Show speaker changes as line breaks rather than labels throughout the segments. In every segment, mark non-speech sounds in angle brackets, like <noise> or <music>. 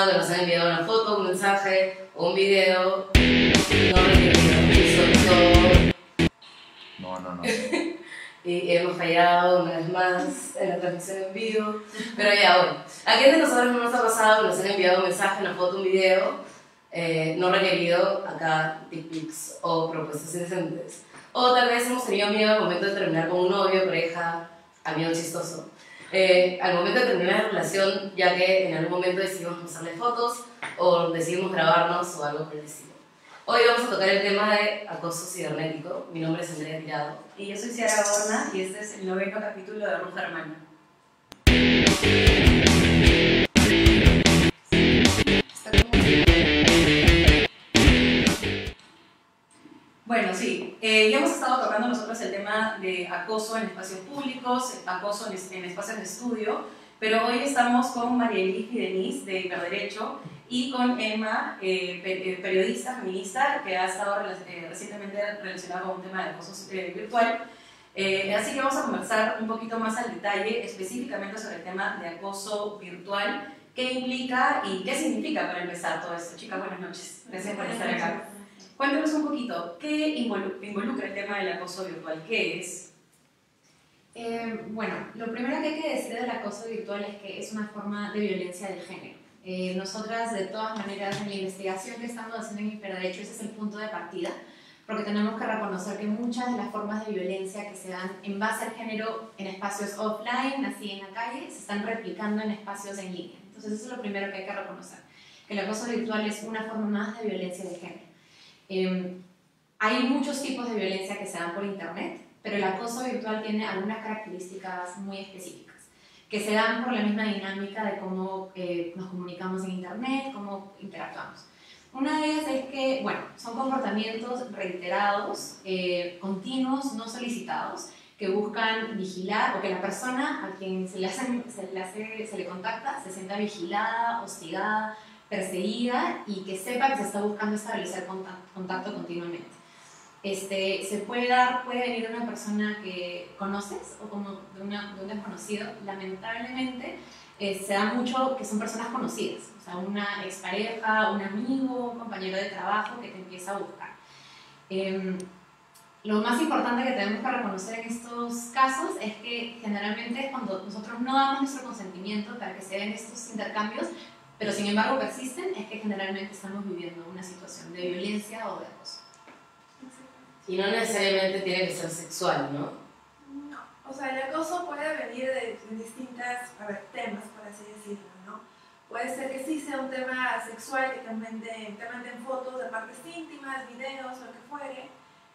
pasado que nos han enviado una foto, un mensaje o un video no requerido?
No, no, no. <laughs>
y hemos fallado una vez más en la transmisión en vivo. Pero ya, bueno, ¿a quién de nosotros no nos ha pasado que nos han enviado un mensaje, una foto, un video eh, no requerido acá, pics o propuestas indecentes? O tal vez hemos tenido miedo al momento de terminar con un novio, pareja, amigo chistoso. Eh, al momento de terminar la relación, ya que en algún momento decidimos mostrarle fotos o decidimos grabarnos o algo por el estilo. Hoy vamos a tocar el tema de acoso cibernético. Mi nombre es Andrea Tirado.
Y yo soy Ciara Borna y este es el noveno capítulo de Ruja Hermana. Bueno, sí, eh, ya hemos estado tocando nosotros el tema de acoso en espacios públicos, acoso en, en espacios de estudio, pero hoy estamos con María Elif y Denise de Hiperderecho y con Emma, eh, eh, periodista feminista que ha estado recientemente relacionada con un tema de acoso virtual. así que vamos a conversar un poquito más al detalle específicamente sobre el tema de acoso virtual, qué implica y qué significa para empezar todo esto. Chicas, buenas noches. Gracias por estar acá. Cuéntanos un poquito, ¿qué involucra el tema del acoso virtual? ¿Qué es?
Eh, bueno, lo primero que hay que decir del acoso virtual es que es una forma de violencia de género. Eh, nosotras, de todas maneras, en la investigación que estamos haciendo en Hiperderecho, ese es el punto de partida, porque tenemos que reconocer que muchas de las formas de violencia que se dan en base al género en espacios offline, así en la calle, se están replicando en espacios en línea. Entonces, eso es lo primero que hay que reconocer, que el acoso virtual es una forma más de violencia de género. Em, hay muchos tipos de violencia que se dan por Internet, pero el acoso virtual tiene algunas características muy específicas, que se dan por la misma dinámica de cómo eh, nos comunicamos en Internet, cómo interactuamos. Una de ellas es que, bueno, son comportamientos reiterados, eh, continuos, no solicitados, que buscan vigilar o que la persona a quien se le, se, le hace, se le contacta se sienta vigilada, hostigada, perseguida y que sepa que se está buscando establecer contacto, continuamente. Este, se puede dar, puede venir una persona que conoces o como de, un desconocido. Lamentablemente eh, se da mucho que son personas conocidas, o sea, una expareja, un amigo, un compañero de trabajo que te empieza a buscar. Em, lo más importante que tenemos que reconocer en estos casos es que generalmente cuando nosotros no damos nuestro consentimiento para que se den estos intercambios, pero sin embargo persisten, es que generalmente estamos viviendo una situación de violencia o de acoso.
Y no necesariamente tiene que ser sexual, ¿no?
No, o sea, el acoso puede venir de, distintas temas, por así decirlo, ¿no? Puede ser que sí sea un tema sexual, que te manden, fotos de partes íntimas, videos, lo que fuere.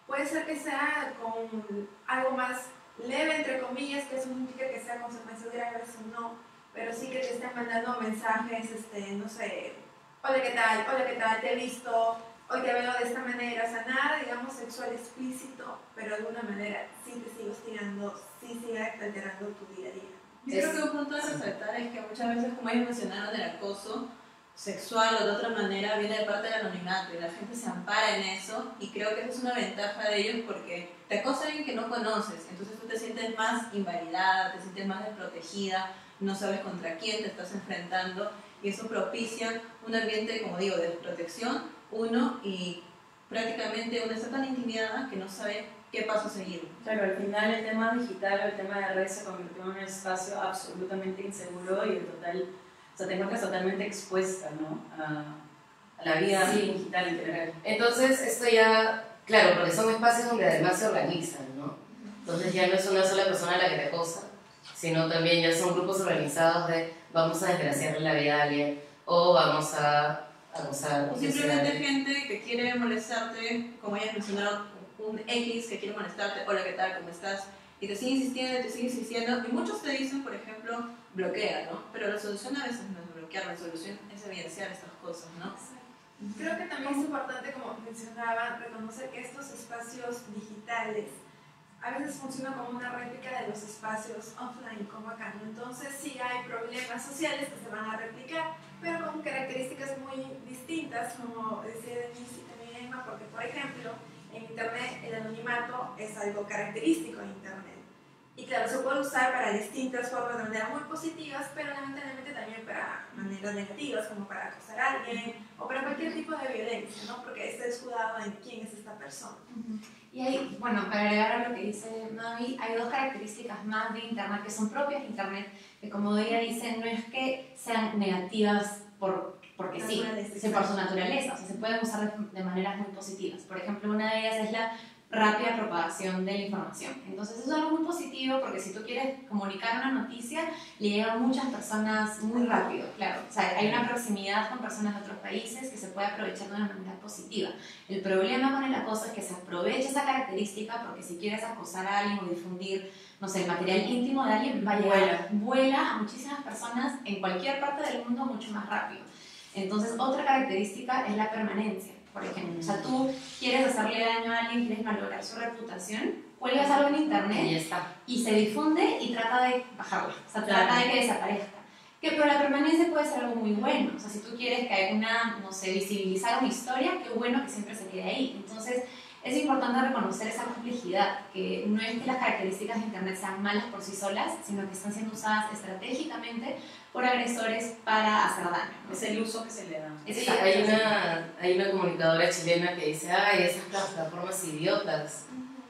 Puede ser que sea con algo más leve, entre comillas, que eso no significa que sea consecuencias graves o no pero sí que te estén mandando mensajes, este, no sé, hola, ¿qué tal? Hola, ¿qué tal? Te he visto, hoy te veo de esta manera, o sea, nada, digamos, sexual explícito, pero de alguna manera sí te sigue hostigando, sí sigue alterando tu día a día.
Yo creo que un punto a resaltar es que muchas veces, como ellos mencionaron, el acoso sexual o de otra manera viene de parte del anonimato y la gente se ampara en eso y creo que eso es una ventaja de ellos porque te acosa alguien que no conoces, entonces tú te sientes más invalidada, te sientes más desprotegida, no sabes contra quién te estás enfrentando y eso propicia un ambiente, como digo, de protección, uno, y prácticamente uno está tan intimidada que no sabe qué paso seguir.
Claro, al final el tema digital o el tema de redes se convirtió en un espacio absolutamente inseguro y de total, o sea, te encuentras totalmente expuesta, ¿no? A, la vida digital en general.
Entonces, esto ya, claro, porque son espacios donde además se organizan, ¿no? Entonces ya no es una sola persona la que te acosa, sino también ya son grupos organizados de vamos a desgraciarle la vida a alguien o vamos a acosar.
O simplemente gente que quiere molestarte, como ya mencionaron, un X que quiere molestarte, hola, ¿qué tal? ¿Cómo estás? Y te sigue insistiendo, te sigue insistiendo, y muchos te dicen, por ejemplo, bloquea, ¿no? Pero la solución a veces no es bloquear, la solución es evidenciar estas cosas, ¿no?
Creo que también es importante, como mencionaba, reconocer que estos espacios digitales a veces funciona como una réplica de los espacios offline, como acá. Entonces sí hay problemas sociales que se van a replicar, pero con características muy distintas, como decía Denise y también Emma, porque por ejemplo, en Internet el anonimato es algo característico de Internet. Y claro, se puede usar para distintas formas de manera muy positivas, pero lamentablemente también para maneras negativas, como para acosar a alguien o para cualquier tipo de violencia, ¿no? Porque está escudado en quién es esta persona.
Y hay, bueno, para agregar a lo que dice Mavi, hay dos características más de Internet que son propias de Internet, que como ella dice, no es que sean negativas por, porque sí, por su naturaleza, o sea, se pueden usar de, de maneras muy positivas. Por ejemplo, una de ellas es la rápida propagación de la información. Entonces, eso es algo muy positivo porque si tú quieres comunicar una noticia, le llegan a muchas personas muy rápido, claro. O sea, hay una proximidad con personas de otros países que se puede aprovechar de una manera positiva. El problema con el acoso es que se aprovecha esa característica porque si quieres acosar a alguien o difundir, no sé, el material íntimo de alguien, va a llegar, vuela a muchísimas personas en cualquier parte del mundo mucho más rápido. Entonces, otra característica es la permanencia, por ejemplo. O sea, tú quieres hacerle daño a alguien, quieres malograr su reputación, cuelgas algo en
Y
internet
ya está.
y se difunde y trata de bajarla, o sea,
Claro.
trata de que desaparezca. Que, pero la permanencia puede ser algo muy bueno, o sea, si tú quieres que una, no sé, visibilizar una historia, qué bueno que siempre se quede ahí. Entonces, es importante reconocer esa complejidad, que no es que las características de Internet sean malas por sí solas, sino que están siendo usadas estratégicamente por agresores para hacer daño.
Es el uso que se le da.
Sí, hay una, hay una comunicadora chilena que dice, ay, esas plataformas idiotas.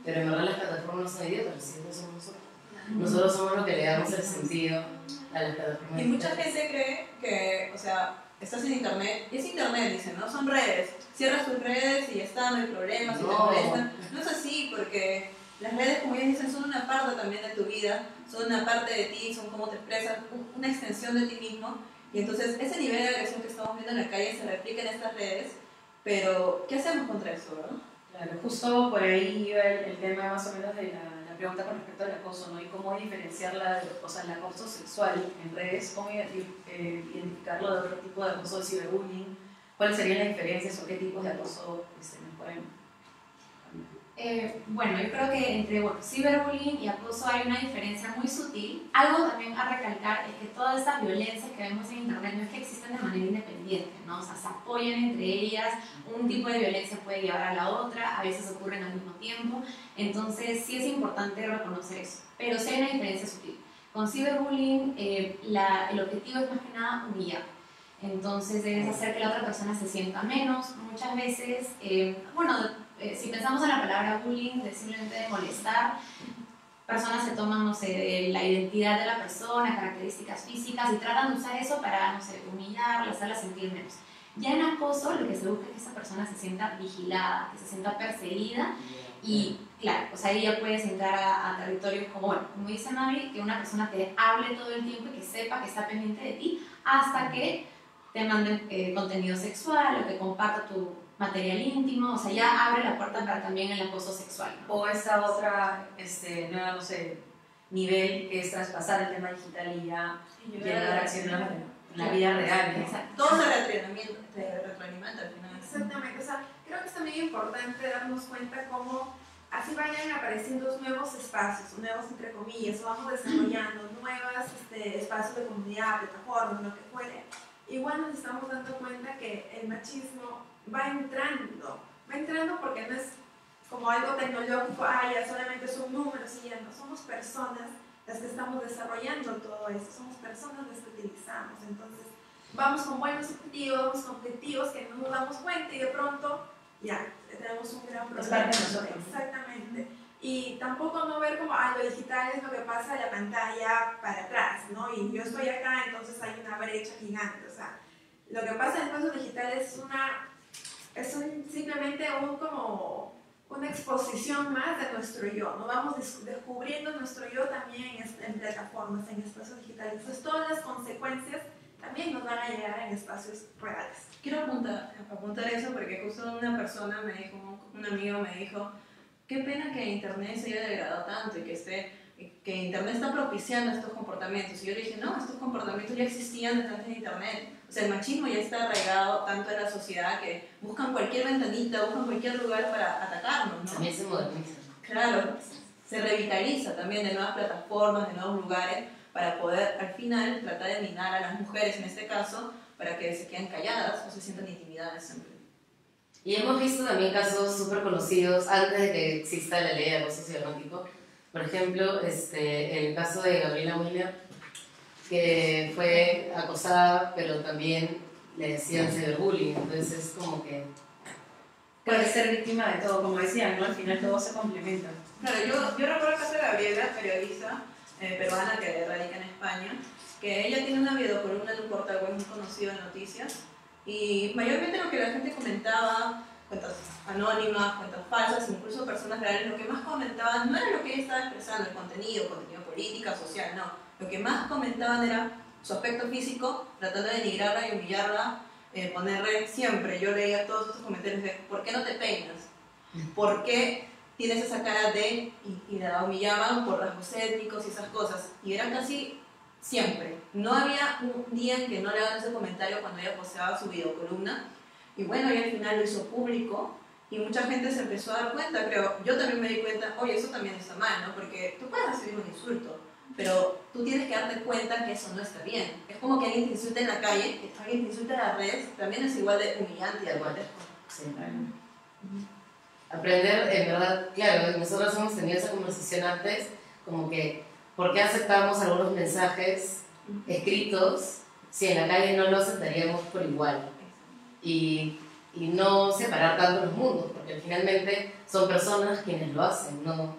Pero en verdad las plataformas no son idiotas, los idiotas somos nosotros. Nosotros somos los que le damos el sentido a las plataformas.
Y mucha
digitales.
gente cree que, o sea, estás en internet, y es internet, dicen, ¿no? Son redes. Cierras tus redes y ya está, no hay problemas, si te molestan. No es así, porque las redes, como ellos dicen, son una parte también de tu vida, son una parte de ti, son cómo te expresas, un- una extensión de ti mismo. Y entonces, ese nivel de agresión que estamos viendo en la calle se replica en estas redes, pero ¿qué hacemos contra eso, verdad?
Claro, justo por ahí iba el, el tema más o menos de la, la pregunta con respecto al acoso, ¿no? Y cómo diferenciarla, de- o sea, el acoso sexual en redes, cómo eh, identificarlo de otro tipo de acoso de ciberbullying, cuáles serían las diferencias o qué tipos de acoso este, nos pueden
Eh, bueno, yo creo que entre bueno, ciberbullying y acoso hay una diferencia muy sutil. Algo también a recalcar es que todas estas violencias que vemos en Internet no es que existen de manera independiente, ¿no? O sea, se apoyan entre ellas, un tipo de violencia puede llevar a la otra, a veces ocurren al mismo tiempo, entonces sí es importante reconocer eso, pero sí hay una diferencia sutil. Con ciberbullying eh, el objetivo es más que nada humillar. Entonces es hacer que la otra persona se sienta menos. Muchas veces, eh, bueno, eh, si pensamos en la palabra bullying, de simplemente de molestar, personas se toman, no sé, de la identidad de la persona, características físicas y tratan de usar eso para, no sé, humillarla, hacerla sentir menos. Ya en acoso lo que se busca es que esa persona se sienta vigilada, que se sienta perseguida y, claro, o sea, ella puedes entrar a, a territorios como, bueno, como dice Mavi, que una persona te hable todo el tiempo y que sepa que está pendiente de ti hasta que te manden eh, contenido sexual o que comparta tu material íntimo, o sea, ya abre la puerta para también el acoso sexual. ¿no?
O esta otra, este, nueva, no sé, nivel que es traspasar el tema digital y ya llegar a accionar en la vida real. ¿no?
Exacto.
Todo se retroalimenta, retroalimenta al final.
Exactamente, o sea, creo que es también importante darnos cuenta cómo así vayan apareciendo nuevos espacios, nuevos entre comillas, o vamos desarrollando <clears throat> nuevos este, espacios de comunidad, plataformas, lo que fuere. Igual nos estamos dando cuenta que el machismo va entrando, va entrando porque no es como algo tecnológico, ah, ya solamente son números y ya no, somos personas las que estamos desarrollando todo esto, somos personas las que utilizamos, entonces vamos con buenos objetivos, con objetivos que no nos damos cuenta y de pronto ya tenemos un gran problema. Exactamente. Y tampoco no ver como, ah, lo digital es lo que pasa de la pantalla para atrás, ¿no? Y yo estoy acá, entonces hay una brecha gigante. O sea, lo que pasa en espacios digitales es una, es un- simplemente un como una exposición más de nuestro yo, ¿no? Vamos des- descubriendo nuestro yo también en, en plataformas, en espacios digitales. Entonces todas las consecuencias también nos van a llegar en espacios reales.
Quiero apuntar, apuntar eso porque justo una persona me dijo, un, amigo me dijo, qué pena que Internet se haya degradado tanto y que, esté, que Internet está propiciando estos comportamientos. Y yo le dije, no, estos comportamientos ya existían antes de Internet. Sea, el machismo ya está arraigado tanto en la sociedad que buscan cualquier ventanita, buscan cualquier lugar para atacarnos, ¿no?
También se moderniza.
Claro, se revitaliza también de nuevas plataformas, de nuevos lugares, para poder al final tratar de minar a las mujeres en este caso, para que se queden calladas o se sientan intimidadas siempre.
Y hemos visto también casos súper conocidos antes de que exista la ley de acoso cibernético. Por ejemplo, este, el caso de Gabriela Miller, que fue acosada, pero también le decían cyberbullying, entonces es como que...
Puede ser víctima de todo, como decían, ¿no? Al final todo se complementa.
Claro, yo, yo recuerdo el caso de Gabriela, periodista eh, peruana que radica en España, que ella tiene una videocolumna en un portal web muy conocido de noticias y mayormente lo que la gente comentaba, cuentas anónimas, cuentas falsas, incluso personas reales, lo que más comentaban no era lo que ella estaba expresando, el contenido, contenido política, social, no. Lo que más comentaban era su aspecto físico, tratando de denigrarla y humillarla, eh, ponerle siempre, yo leía todos estos comentarios de ¿por qué no te peinas? ¿Por qué tienes esa cara de, y, y la humillaban por rasgos étnicos y esas cosas? Y era casi siempre. No había un día en que no le hagan ese comentario cuando ella posteaba su videocolumna. Y bueno, ella al final lo hizo público y mucha gente se empezó a dar cuenta, creo. Yo también me di cuenta, oye, eso también está mal, ¿no? Porque tú puedes recibir un insulto, pero tú tienes que darte cuenta que eso no está bien. Es como que alguien te insulte en la calle, que alguien te insulte en las redes, también es igual de humillante y de
Sí. Aprender, en verdad, claro, nosotros hemos tenido esa conversación antes, como que, ¿por qué aceptamos algunos mensajes escritos si en la calle no lo aceptaríamos por igual? Y, y no separar tanto los mundos, porque finalmente son personas quienes lo hacen, no,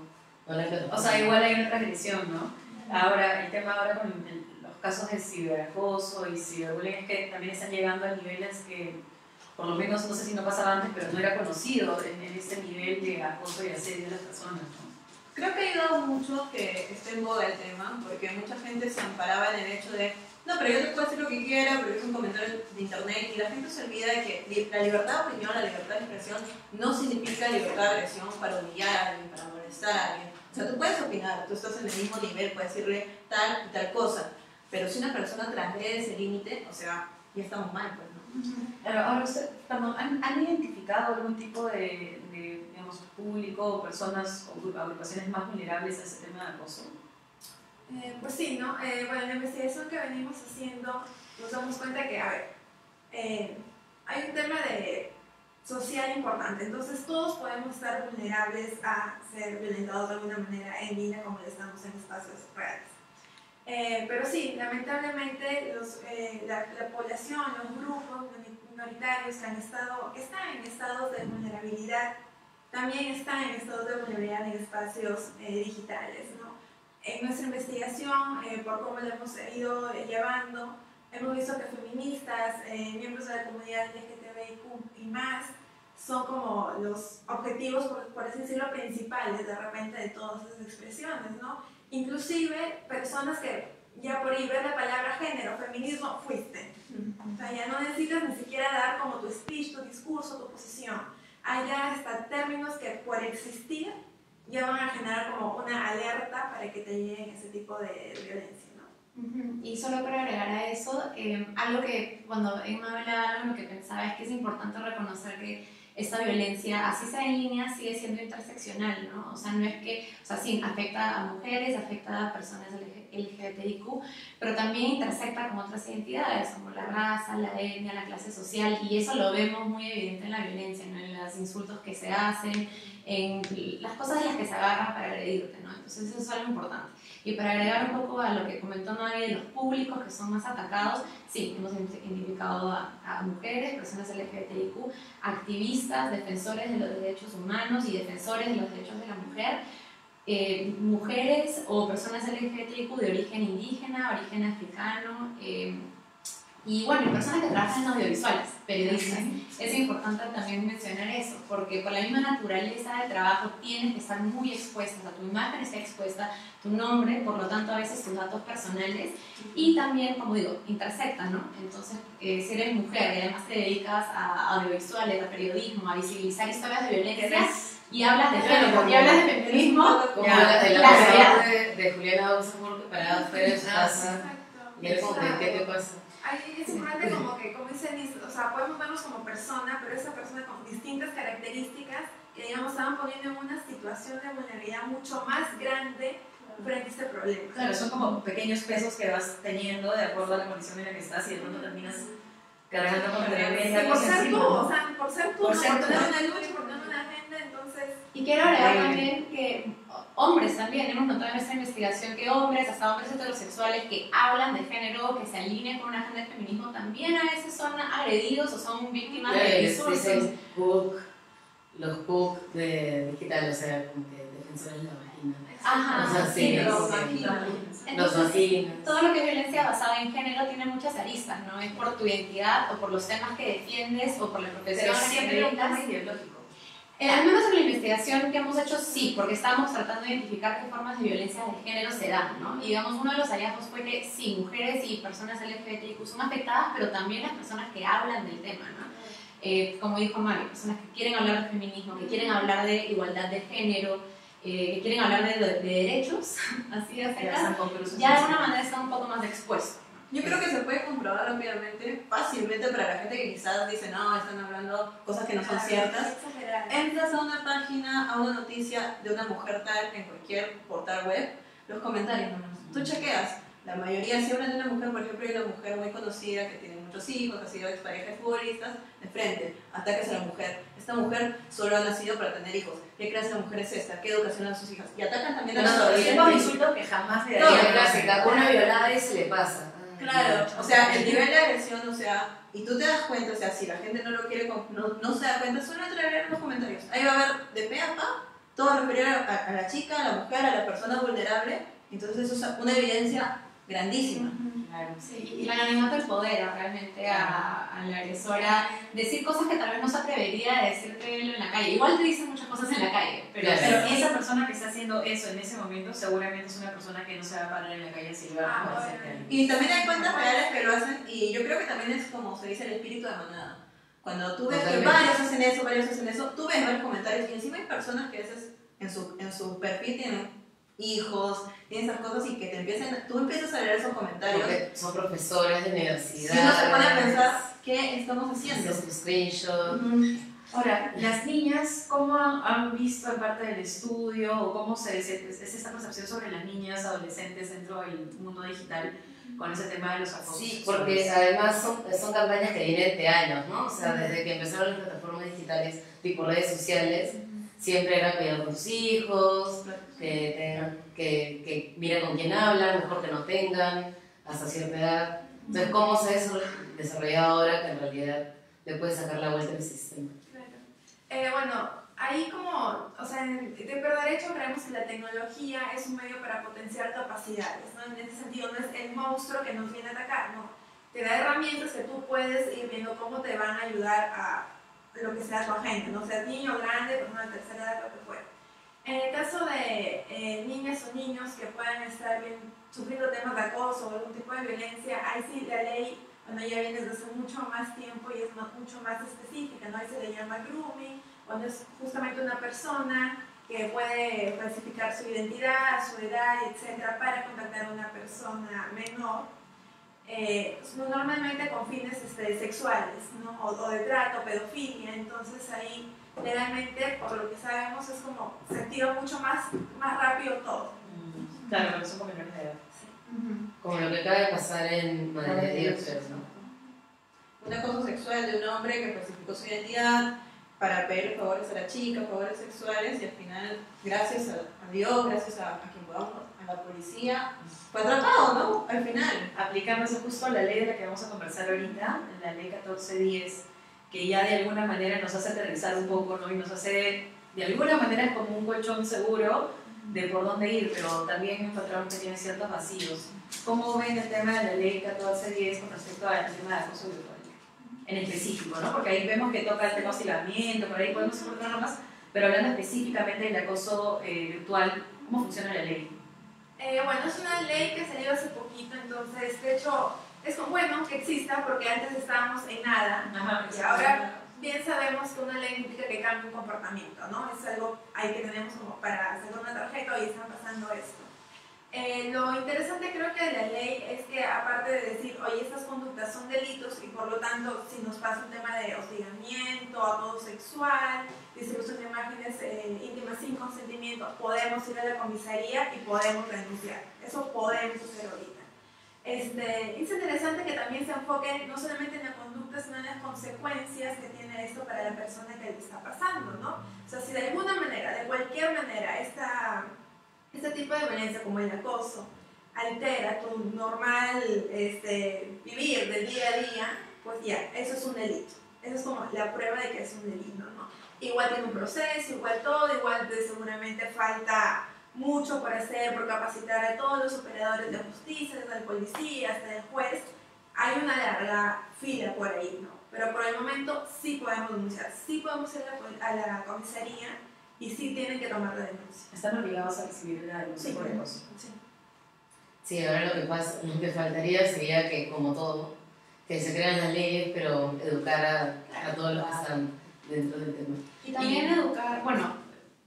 no la gente.
O sea, igual hay una transgresión, ¿no? Ahora, el tema ahora con los casos de ciberacoso y ciberbullying es que también están llegando a niveles que, por lo menos, no sé si no pasaba antes, pero no era conocido en, en ese nivel de acoso y asedio de las personas, ¿no?
Creo que ha ayudado mucho que esté en boga el tema, porque mucha gente se amparaba en el hecho de, no, pero yo te puedo decir lo que quiera, pero es un comentario de internet, y la gente se olvida de que la libertad de opinión, la libertad de expresión, no significa libertad de agresión para humillar a alguien, para molestar a alguien. O sea, tú puedes opinar, tú estás en el mismo nivel, puedes decirle tal y tal cosa, pero si una persona transgrede ese límite, o sea, ya estamos mal, pues, ¿no?
Claro, ahora perdón, ¿han, han identificado algún tipo de, de, digamos, público o personas o gru- agrupaciones más vulnerables a ese tema de acoso?
Eh, pues sí, ¿no? Eh, bueno, en la investigación que venimos haciendo nos damos cuenta que, a ver, eh, hay un tema de social importante, entonces todos podemos estar vulnerables a ser violentados de alguna manera en línea como lo estamos en espacios reales. Eh, pero sí, lamentablemente los, eh, la, la población, los grupos minoritarios que, han estado, que están en estados de vulnerabilidad, también están en estados de vulnerabilidad en espacios eh, digitales, ¿no? En nuestra investigación, eh, por cómo lo hemos ido llevando, hemos visto que feministas, eh, miembros de la comunidad Y más, son como los objetivos, por, por así decirlo, principales de repente de todas esas expresiones, ¿no? Inclusive personas que ya por ahí ver la palabra género, feminismo, fuiste. O sea, ya no necesitas ni siquiera dar como tu speech, tu discurso, tu posición. Hay ya hasta términos que por existir ya van a generar como una alerta para que te lleguen ese tipo de violencia,
Y solo para agregar a eso, eh, algo que cuando Emma hablaba, lo que pensaba es que es importante reconocer que esta violencia, así sea en línea, sigue siendo interseccional, ¿no? O sea, no es que, o sea, sí, afecta a mujeres, afecta a personas LG- LGBTIQ, pero también intersecta con otras identidades, como la raza, la etnia, la clase social, y eso lo vemos muy evidente en la violencia, ¿no? En los insultos que se hacen, en las cosas de las que se agarran para agredirte, ¿no? Entonces eso es algo importante. Y para agregar un poco a lo que comentó Noé de los públicos que son más atacados, sí, hemos identificado a, a mujeres, personas LGBTIQ, activistas, defensores de los derechos humanos y defensores de los derechos de la mujer, eh, mujeres o personas LGBTIQ de origen indígena, origen africano, eh, y bueno, personas que trabajan en audiovisuales, periodistas. Es importante también mencionar eso, porque por la misma naturaleza del trabajo tienes que estar muy expuesta, o sea, tu imagen está expuesta, tu nombre, por lo tanto a veces tus datos personales, y también, como digo, intersectan, ¿no? Entonces, eh, si eres mujer y además te dedicas a audiovisuales, a periodismo, a visibilizar historias de violencia, y hablas de género, y hablas de feminismo,
Como la,
claro,
acosador
ya.
de, de Juliana Oxford parada afuera de su casa. Y ¿qué te pasa?
Ahí es importante como que, como dice Liz, o sea, podemos vernos como persona, pero esa persona con distintas características que, digamos, estaban poniendo en una situación de vulnerabilidad mucho más grande frente a este problema.
Claro, son como pequeños pesos que vas teniendo de acuerdo a la condición en la que estás y de pronto terminas cargando con la violencia
por ser tú, o sea, por ser tú,
Por
no
ser
por
tú.
tener una lucha, por tener una
Y quiero agregar también que hombres también, hemos notado en nuestra investigación que hombres, hasta hombres heterosexuales que hablan de género, que se alinean con una agenda de feminismo, también a veces son agredidos o son víctimas de discursos.
hook, los hook de digital, o sea, como que defensores de la vagina.
Ajá,
O sea, sí,
sí,
los
vaginas.
Los
Entonces,
vaginas.
todo lo que es violencia basada en género tiene muchas aristas, ¿no? Es por tu identidad o por los temas que defiendes o por la profesión
Pero siempre ideológico.
Eh, al menos en la investigación que hemos hecho, sí, porque estábamos tratando de identificar qué formas de violencia de género se dan, ¿no? Y digamos, uno de los hallazgos fue que sí, mujeres y personas LGBTIQ son afectadas, pero también las personas que hablan del tema, ¿no? Eh, como dijo Mario, personas que quieren hablar de feminismo, que quieren hablar de igualdad de género, eh, que quieren hablar de, de derechos, <laughs> así de
cruces
ya de alguna manera están un poco más expuestos.
Yo creo que se puede comprobar rápidamente, fácilmente para la gente que quizás dice, no, están hablando cosas que no son ciertas.
Exagerado.
Entras a una página, a una noticia de una mujer tal en cualquier portal web, los comentarios nomás. Tú chequeas, la mayoría si hablan de una mujer, por ejemplo, hay una mujer muy conocida que tiene muchos hijos, que ha sido expareja de futbolistas, de frente, ataques a la mujer. Esta mujer solo ha nacido para tener hijos. ¿Qué clase de mujer es esta? ¿Qué educación a sus hijas? Y atacan también a
No,
los
no,
adolescentes.
insultos que jamás le
No,
Y
daría
la clásica, una violada y se le pasa.
Claro, o sea, el nivel de agresión, o sea, y tú te das cuenta, o sea, si la gente no lo quiere, no, no se da cuenta, solo entra a leer los comentarios. Ahí va a haber de pe a pa todo referido a, a la chica, a la mujer, a la persona vulnerable. Entonces eso es una evidencia grandísima.
Claro.
Sí, y el anonimato empodera realmente a, a la agresora decir cosas que tal vez no se atrevería a decirte en la calle. Igual te dicen muchas cosas en la calle,
Pero,
Claro.
pero esa persona que está haciendo eso en ese momento seguramente es una persona que no se va a parar en la calle si va
Ah,
a hacer
obviamente.
Y también hay cuentas reales que lo hacen, y yo creo que también es como se dice el espíritu de manada. Cuando tú ves que varios hacen eso, varios hacen eso, tú ves varios comentarios y encima hay personas que a veces en su, en su perfil tienen hijos, tienen esas cosas y que te empiezan, tú empiezas a leer esos comentarios
Porque son profesores de
y
universidad.
uno se pone a pensar, ¿qué estamos haciendo?
Haces tu screenshot.
Ujú.
Ahora, las niñas, ¿cómo han- han visto en parte del estudio o cómo se, se- es esta percepción sobre las niñas, adolescentes dentro del mundo digital con ese tema de los acosos?
Sí, porque además son, son campañas que vienen de años, ¿no? O sea, desde que empezaron las plataformas digitales, tipo redes sociales, siempre era cuidar con tus hijos, que, que, que miren con quién hablan, mejor que no tengan, hasta cierta edad. Entonces, ¿cómo se ha desarrollado ahora que en realidad le puedes sacar la vuelta al sistema?
Claro. Eh, bueno, ahí como, o sea, de por derecho creemos que la tecnología es un medio para potenciar capacidades, ¿no? En ese sentido no es el monstruo que nos viene a atacar, ¿no? Te da herramientas que tú puedes ir viendo cómo te van a ayudar a lo que sea tu agenda, ¿no? Sea niño, grande, persona de tercera edad, lo que fuera. En el caso de eh, niñas o niños que puedan estar bien, sufriendo temas de acoso o algún tipo de violencia, ahí sí la ley, bueno, ya viene desde hace mucho más tiempo y es mucho más específica, ¿no? Ahí se le llama grooming, cuando es justamente una persona que puede falsificar su identidad, su edad, etcétera, para contactar a una persona menor, eh, normalmente con fines este, sexuales, ¿no? O, o de trato, pedofilia, entonces ahí legalmente, por lo que sabemos, es como se activa mucho más, más rápido todo.
Mm, Claro, porque son menores de edad.
Como lo que acaba de pasar en Madre de Dios, ¿no?
Un acoso sexual de un hombre que falsificó su identidad para pedir favores a la chica, favores sexuales, y al final, gracias a, Dios, gracias a, a quien podamos, a la policía, fue atrapado, ¿no? Al final.
aplicándose justo la ley de la que vamos a conversar ahorita, la ley 1410, que ya de alguna manera nos hace aterrizar un poco, ¿no? Y nos hace, de alguna manera, como un colchón seguro de por dónde ir, pero también encontramos que tiene ciertos vacíos. ¿Cómo ven el tema de la ley 1410 con respecto al tema de acoso virtual? En específico, ¿no? Porque ahí vemos que toca el tema hostigamiento, por ahí podemos encontrar más, pero hablando específicamente del acoso eh, virtual, ¿cómo funciona la ley?
Eh, bueno, es una ley que salió hace poquito, entonces, de hecho, es bueno que exista porque antes estábamos en nada.
Ajá,
Y ahora bien sabemos que una ley implica que cambie un comportamiento, ¿no? Es algo ahí que tenemos como para sacar una tarjeta y está pasando esto. Eh, lo interesante creo que de la ley es que aparte de decir, oye, estas conductas son delitos y por lo tanto si nos pasa un tema de hostigamiento, acoso sexual, distribución de imágenes eh, íntimas sin consentimiento, podemos ir a la comisaría y podemos denunciar. Eso podemos hacer ahorita. Este, es interesante que también se enfoque no solamente en la conducta sino en las consecuencias que tiene esto para la persona que le está pasando, ¿no? O sea, si de alguna manera, de cualquier manera, esta, este tipo de violencia como el acoso altera tu normal este, vivir del día a día, pues ya, eso es un delito. Eso es como la prueba de que es un delito, ¿no? Igual tiene un proceso, igual todo, igual de seguramente falta mucho por hacer, por capacitar a todos los operadores de justicia, desde el policía hasta el juez. Hay una larga fila por ahí, ¿no? Pero por el momento sí podemos denunciar, sí podemos ir a la, a la comisaría y sí tienen que tomar la denuncia.
Están obligados a recibir la denuncia
Sí.
por acoso.
Sí.
Sí, ahora lo que, pasa, lo que faltaría sería que, como todo, que se crean las leyes, pero educar a, a todos los que están dentro del tema.
Y también educar, bueno,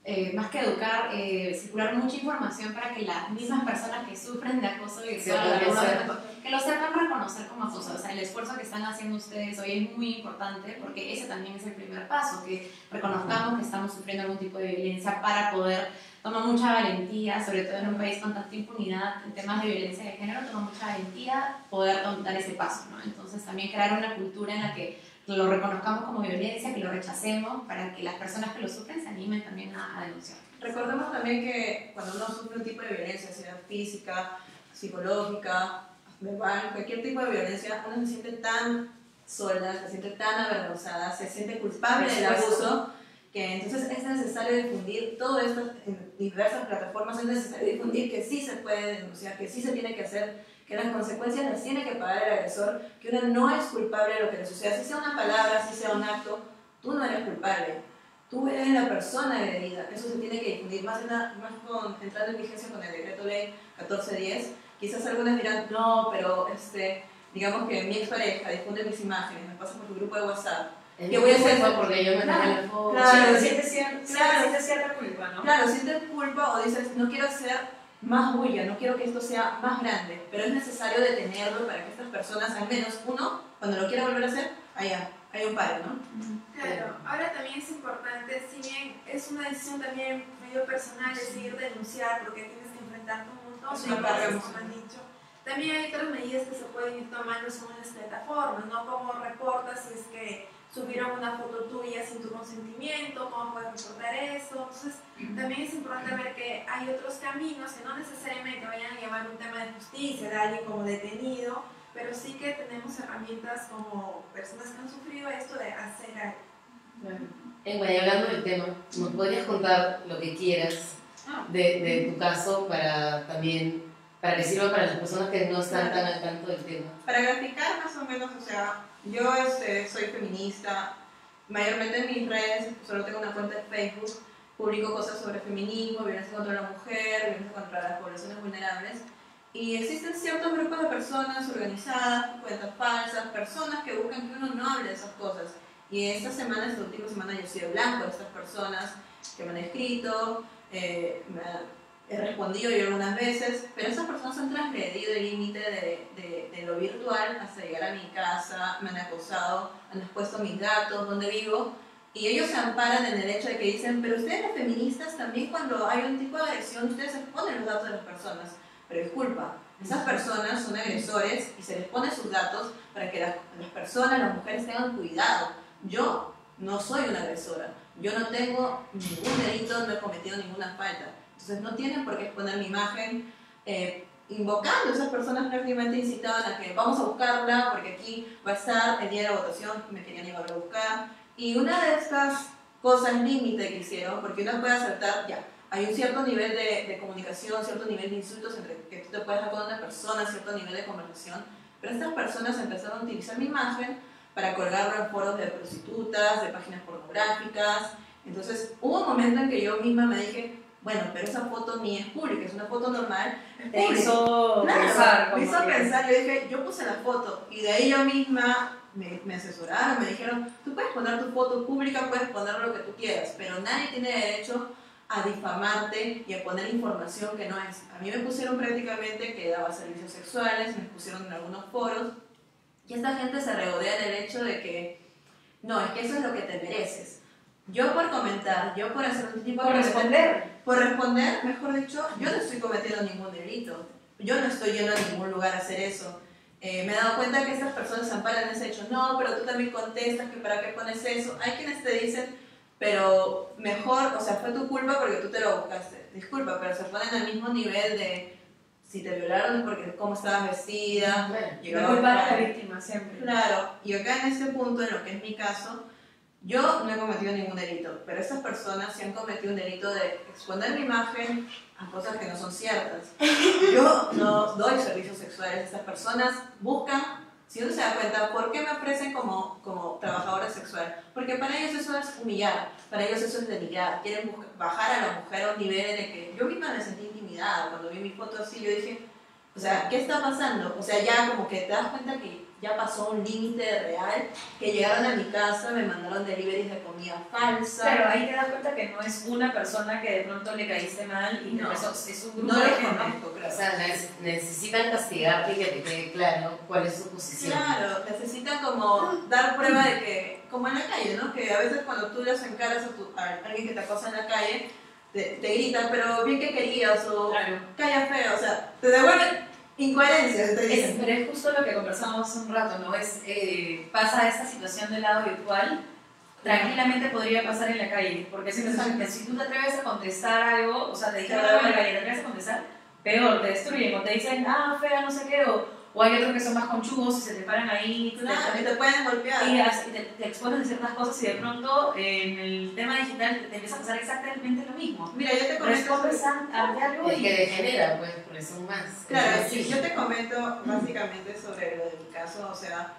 eh, más que educar, eh, circular mucha información para que las mismas personas que sufren de acoso alguna
hacer.
manera, que lo sepan reconocer como acoso. O sea, el esfuerzo que están haciendo ustedes hoy es muy importante porque ese también es el primer paso, que reconozcamos que estamos sufriendo algún tipo de violencia para poder tomar mucha valentía, sobre todo en un país con tanta impunidad en temas de violencia de género, toma mucha valentía poder dar ese paso, ¿no? Entonces también crear una cultura en la que lo reconozcamos como violencia, que lo rechacemos, para que las personas que lo sufren se animen también a, a denunciar.
Recordemos también que cuando uno sufre un tipo de violencia, sea física, psicológica, verbal, cualquier tipo de violencia, uno se siente tan sola, se siente tan avergonzada, se siente culpable del abuso, que entonces es necesario difundir todo esto en diversas plataformas, es necesario difundir que sí se puede denunciar, que sí se tiene que hacer, que las consecuencias las tiene que pagar el agresor, que uno no es culpable de lo que le suceda, si sea una palabra, si sea un acto, tú no eres culpable. Tú eres la persona agredida, eso se tiene que difundir, más, en la- más con, entrando en vigencia con el decreto ley 1410. Quizás algunas dirán, no, pero este, digamos que mi expareja difunde mis imágenes, me pasa por tu grupo de WhatsApp. ¿Qué voy a hacer?
porque yo me
Claro,
la
Claro.
sientes cierta culpa, ¿no?
Claro, sientes culpa o dices, no quiero hacer más bulla, no quiero que esto sea más grande, pero es necesario detenerlo para que estas personas, al menos uno, cuando lo quiera volver a hacer, allá, hay un paro, ¿no?
Claro, ahora también es importante, si bien es una decisión también medio personal decidir denunciar porque tienes que enfrentarte un montón de cosas, como han dicho, también hay otras medidas que se pueden ir tomando según las plataformas, ¿no? Como reportas si es que subieron una foto tuya sin tu consentimiento, cómo puedes reportar eso. Entonces, también es importante ver que hay otros caminos que no necesariamente vayan a llevar un tema de justicia, de alguien como detenido, pero sí que tenemos herramientas como personas que han sufrido esto de hacer algo.
En bueno, hablando del tema, ¿nos podrías contar lo que quieras
Ah.
de, de tu caso para también, para que sirva para las personas que no están tan al tanto del tema?
Para graficar más o menos, o sea, yo este, soy feminista, mayormente en mis redes, solo tengo una cuenta de Facebook, publico cosas sobre feminismo, violencia contra la mujer, violencia contra las poblaciones vulnerables, y existen ciertos grupos de personas organizadas, cuentas falsas, personas que buscan que uno no hable de esas cosas. Y esta semana, esta última semana, yo he sido blanco de estas personas que me han escrito, eh, me ha- he respondido yo algunas veces, pero esas personas han transgredido el límite de, de, de lo virtual hasta llegar a mi casa, me han acosado, han expuesto mis datos, dónde vivo, y ellos se amparan en el hecho de que dicen, pero ustedes las feministas también cuando hay un tipo de agresión, ustedes exponen los datos de las personas, pero disculpa, esas personas son agresores y se les pone sus datos para que las, las personas, las mujeres tengan cuidado. Yo no soy una agresora, yo no tengo ningún delito, no he cometido ninguna falta. Entonces no tienen por qué exponer mi imagen eh, invocando a esas personas prácticamente incitaban a que vamos a buscarla porque aquí va a estar el día de la votación me querían llevar a buscar. Y una de estas cosas límite que hicieron, porque uno puede aceptar, ya, hay un cierto nivel de, de comunicación, cierto nivel de insultos entre que tú te puedes dar con una persona, cierto nivel de conversación, pero estas personas empezaron a utilizar mi imagen para colgarlo en foros de prostitutas, de páginas pornográficas. Entonces hubo un momento en que yo misma me dije, bueno, pero esa foto mía es pública, es una foto normal.
Te
pública".
hizo
Claro,
pensar.
me hizo pensar, yo dije, yo puse la foto y de ahí yo misma me, me asesoraron, me dijeron, tú puedes poner tu foto pública, puedes poner lo que tú quieras, pero nadie tiene derecho a difamarte y a poner información que no es. A mí me pusieron prácticamente que daba servicios sexuales, me pusieron en algunos foros y esta gente se regodea del hecho de que, no, es que eso es lo que te mereces. Yo por comentar, yo por hacer un tipo de
Por responder.
Por responder, mejor dicho, yo no estoy cometiendo ningún delito. Yo no estoy yendo a ningún lugar a hacer eso. eh, me he dado cuenta que estas personas se amparan ese hecho. No, pero tú también contestas que para qué pones eso. Hay quienes te dicen, pero mejor, o sea, fue tu culpa porque tú te lo buscaste. Disculpa, pero se ponen al mismo nivel de si te violaron es porque cómo estabas vestida.
Bueno,
La culpa de la víctima siempre.
Claro, y acá en este punto, en lo que es mi caso, yo no he cometido ningún delito, pero estas personas sí han cometido un delito de exponer mi imagen a cosas que no son ciertas. <laughs> Yo no doy servicios sexuales, estas personas buscan, si uno se da cuenta, ¿por qué me ofrecen como, como trabajadora sexual? Porque para ellos eso es humillar, para ellos eso es denigrar, quieren bajar a la mujer a un nivel en el que yo misma me sentí intimidada, cuando vi mi foto así, yo dije, o sea, ¿qué está pasando? O sea, ya como que te das cuenta que ya pasó un límite real, que llegaron a mi casa, me mandaron deliveries de comida falsa.
Claro, ahí te das cuenta que no es una persona que de pronto le caíste mal y
No.
eso es un grupo
no
de gente.
conozco, claro.
O sea, neces- necesitan castigarte y que te quede claro cuál es su posición.
Claro, necesitan como dar prueba de que, como en la calle, ¿no? Que a veces cuando tú les encaras a, tu- a alguien que te acosa en la calle, te, te gritan, pero bien que querías, o
Claro.
calla feo, o sea, te devuelven incoherencias, te
Es,
dicen.
pero es justo lo que conversamos un rato, ¿no? Es, eh, pasa esta situación del lado virtual, tranquilamente podría pasar en la calle, porque si,
Exacto.
si tú te atreves a contestar algo, o sea, te dijeron algo en la calle, te atreves a contestar, peor, te destruyen, o te dicen, ah, fea, no sé qué, o, o hay otros que son más conchudos y se te paran ahí, te-
Claro, y te pueden golpear.
y y te, te expones de ciertas cosas y de pronto eh, en el tema digital te, te empieza a pasar exactamente lo mismo.
Mira, yo te comento...
A, algo y...
que degenera, pues, porque son más.
Claro,
Es
sí, yo te comento básicamente sobre lo de mi caso, o sea,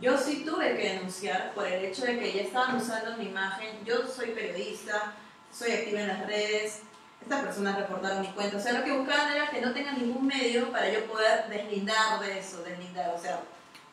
yo sí tuve que denunciar por el hecho de que ya estaban usando mi imagen, yo soy periodista, soy activa en las redes, estas personas reportaron mi cuenta, o sea, lo que buscaban era que no tenga ningún medio para yo poder deslindar de eso, deslindar, o sea,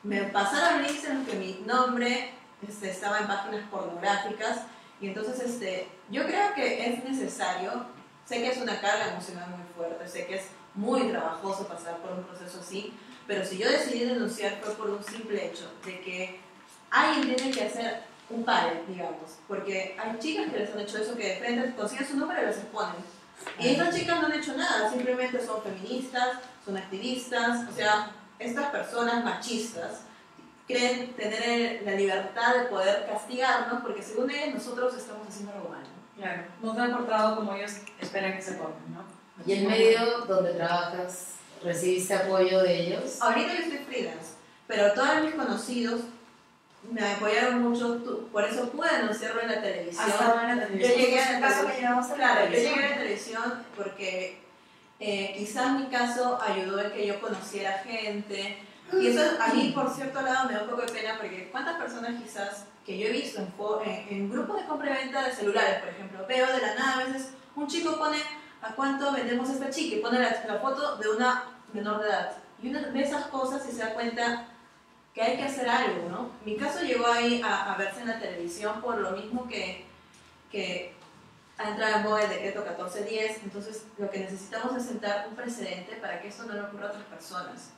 me pasaron links en los que mi nombre este, estaba en páginas pornográficas y entonces este, yo creo que es necesario, sé que es una carga emocional muy fuerte, sé que es muy trabajoso pasar por un proceso así, pero si yo decidí denunciar fue por un simple hecho de que alguien tiene que hacer un pare, digamos, porque hay chicas que les han hecho eso que de frente consiguen su número y los exponen. Y estas chicas no han hecho nada, simplemente son feministas, son activistas, o sea, estas personas machistas creen tener la libertad de poder castigarnos porque según ellas nosotros estamos haciendo algo mal. ¿no?
Claro, no te han portado como ellos esperan que se porten, ¿no?
¿Y el medio donde trabajas, recibiste apoyo de ellos?
Ahorita yo estoy freelance, pero todos mis conocidos me apoyaron mucho, por eso pude denunciarlo en la televisión.
Hasta en la televisión.
Yo llegué a la
En caso
televisión.
a la
Claro, yo
televisión.
llegué a la televisión porque eh, quizás mi caso ayudó a que yo conociera gente. Y eso a mí, por cierto lado, me da un poco de pena porque cuántas personas quizás que yo he visto en, en, en grupos de compra y venta de celulares, por ejemplo, veo de la nada a veces un chico pone a cuánto vendemos esta chica y pone la, la foto de una menor de edad. Y uno ve esas cosas y se da cuenta que hay que hacer algo, ¿no? Mi caso llegó ahí a, a verse en la televisión por lo mismo que, que ha entrado en el decreto 1410, entonces lo que necesitamos es sentar un precedente para que esto no le ocurra a otras personas.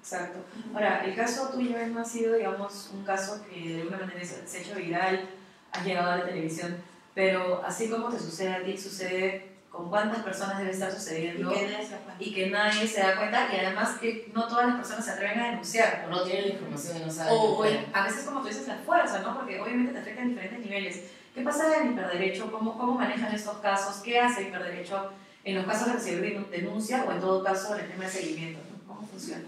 Exacto. Ahora, el caso tuyo no ha sido, digamos, un caso que de alguna manera se ha hecho viral, ha llegado a la televisión, pero así como te sucede a ti, sucede con cuántas personas debe estar
Y
sucediendo
que nadie se
y que nadie se da cuenta y además que no todas las personas se atreven a denunciar.
O no tienen la información y no saben.
O, o a veces, como tú dices, la fuerza, ¿no? Porque obviamente te afecta en diferentes niveles. ¿Qué pasa en Hiperderecho? ¿Cómo, ¿Cómo manejan estos casos? ¿Qué hace Hiperderecho en los casos de recibir denun- denuncia o en todo caso en el tema de seguimiento? ¿no? ¿Cómo funciona?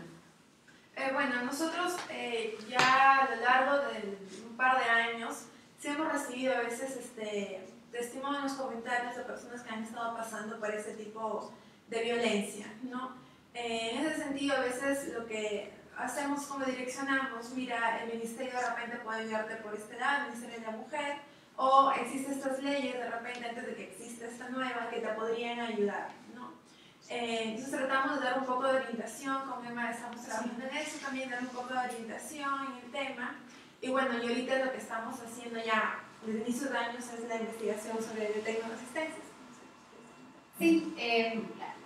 Eh, bueno, nosotros eh, ya a lo largo de un par de años sí hemos recibido a veces este, testimonios, comentarios de personas que han pasando por ese tipo de violencia, ¿no? Eh, en ese sentido, a veces lo que hacemos como direccionamos, mira, el ministerio de repente puede ayudarte por este lado, el Ministerio de la Mujer, o existen estas leyes de repente antes de que exista esta nueva que te podrían ayudar, ¿no? Eh, entonces tratamos de dar un poco de orientación, con Emma estamos trabajando en eso, también dar un poco de orientación en el tema. Y bueno, y ahorita lo que estamos haciendo ya desde inicios de años es la investigación sobre tecnoresistencias.
Sí, eh,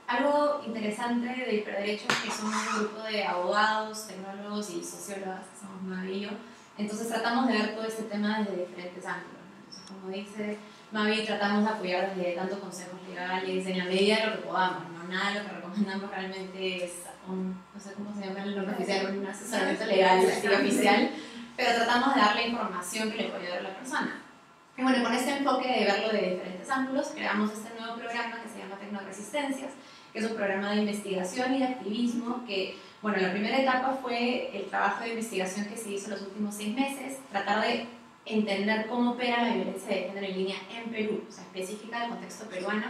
algo interesante de hiperderecho es que somos un grupo de abogados, tecnólogos y sociólogas, que somos Mavi y yo. Entonces tratamos de ver todo este tema desde diferentes ángulos. ¿no? Entonces, como dice Mavi, tratamos de apoyar desde tanto consejos legales, en la medida de lo que podamos. ¿no? Nada de lo que recomendamos realmente es un, no sé cómo se llama el nombre oficial, un asesoramiento legal así oficial, pero tratamos de darle información que le puede ayudar a la persona. Y bueno, con este enfoque de verlo de diferentes ángulos, creamos este nuevo programa que se llama Tecnoresistencias, que es un programa de investigación y de activismo que, bueno, la primera etapa fue el trabajo de investigación que se hizo los últimos seis meses, tratar de entender cómo opera la violencia de género en línea en Perú, o sea, específica del contexto peruano,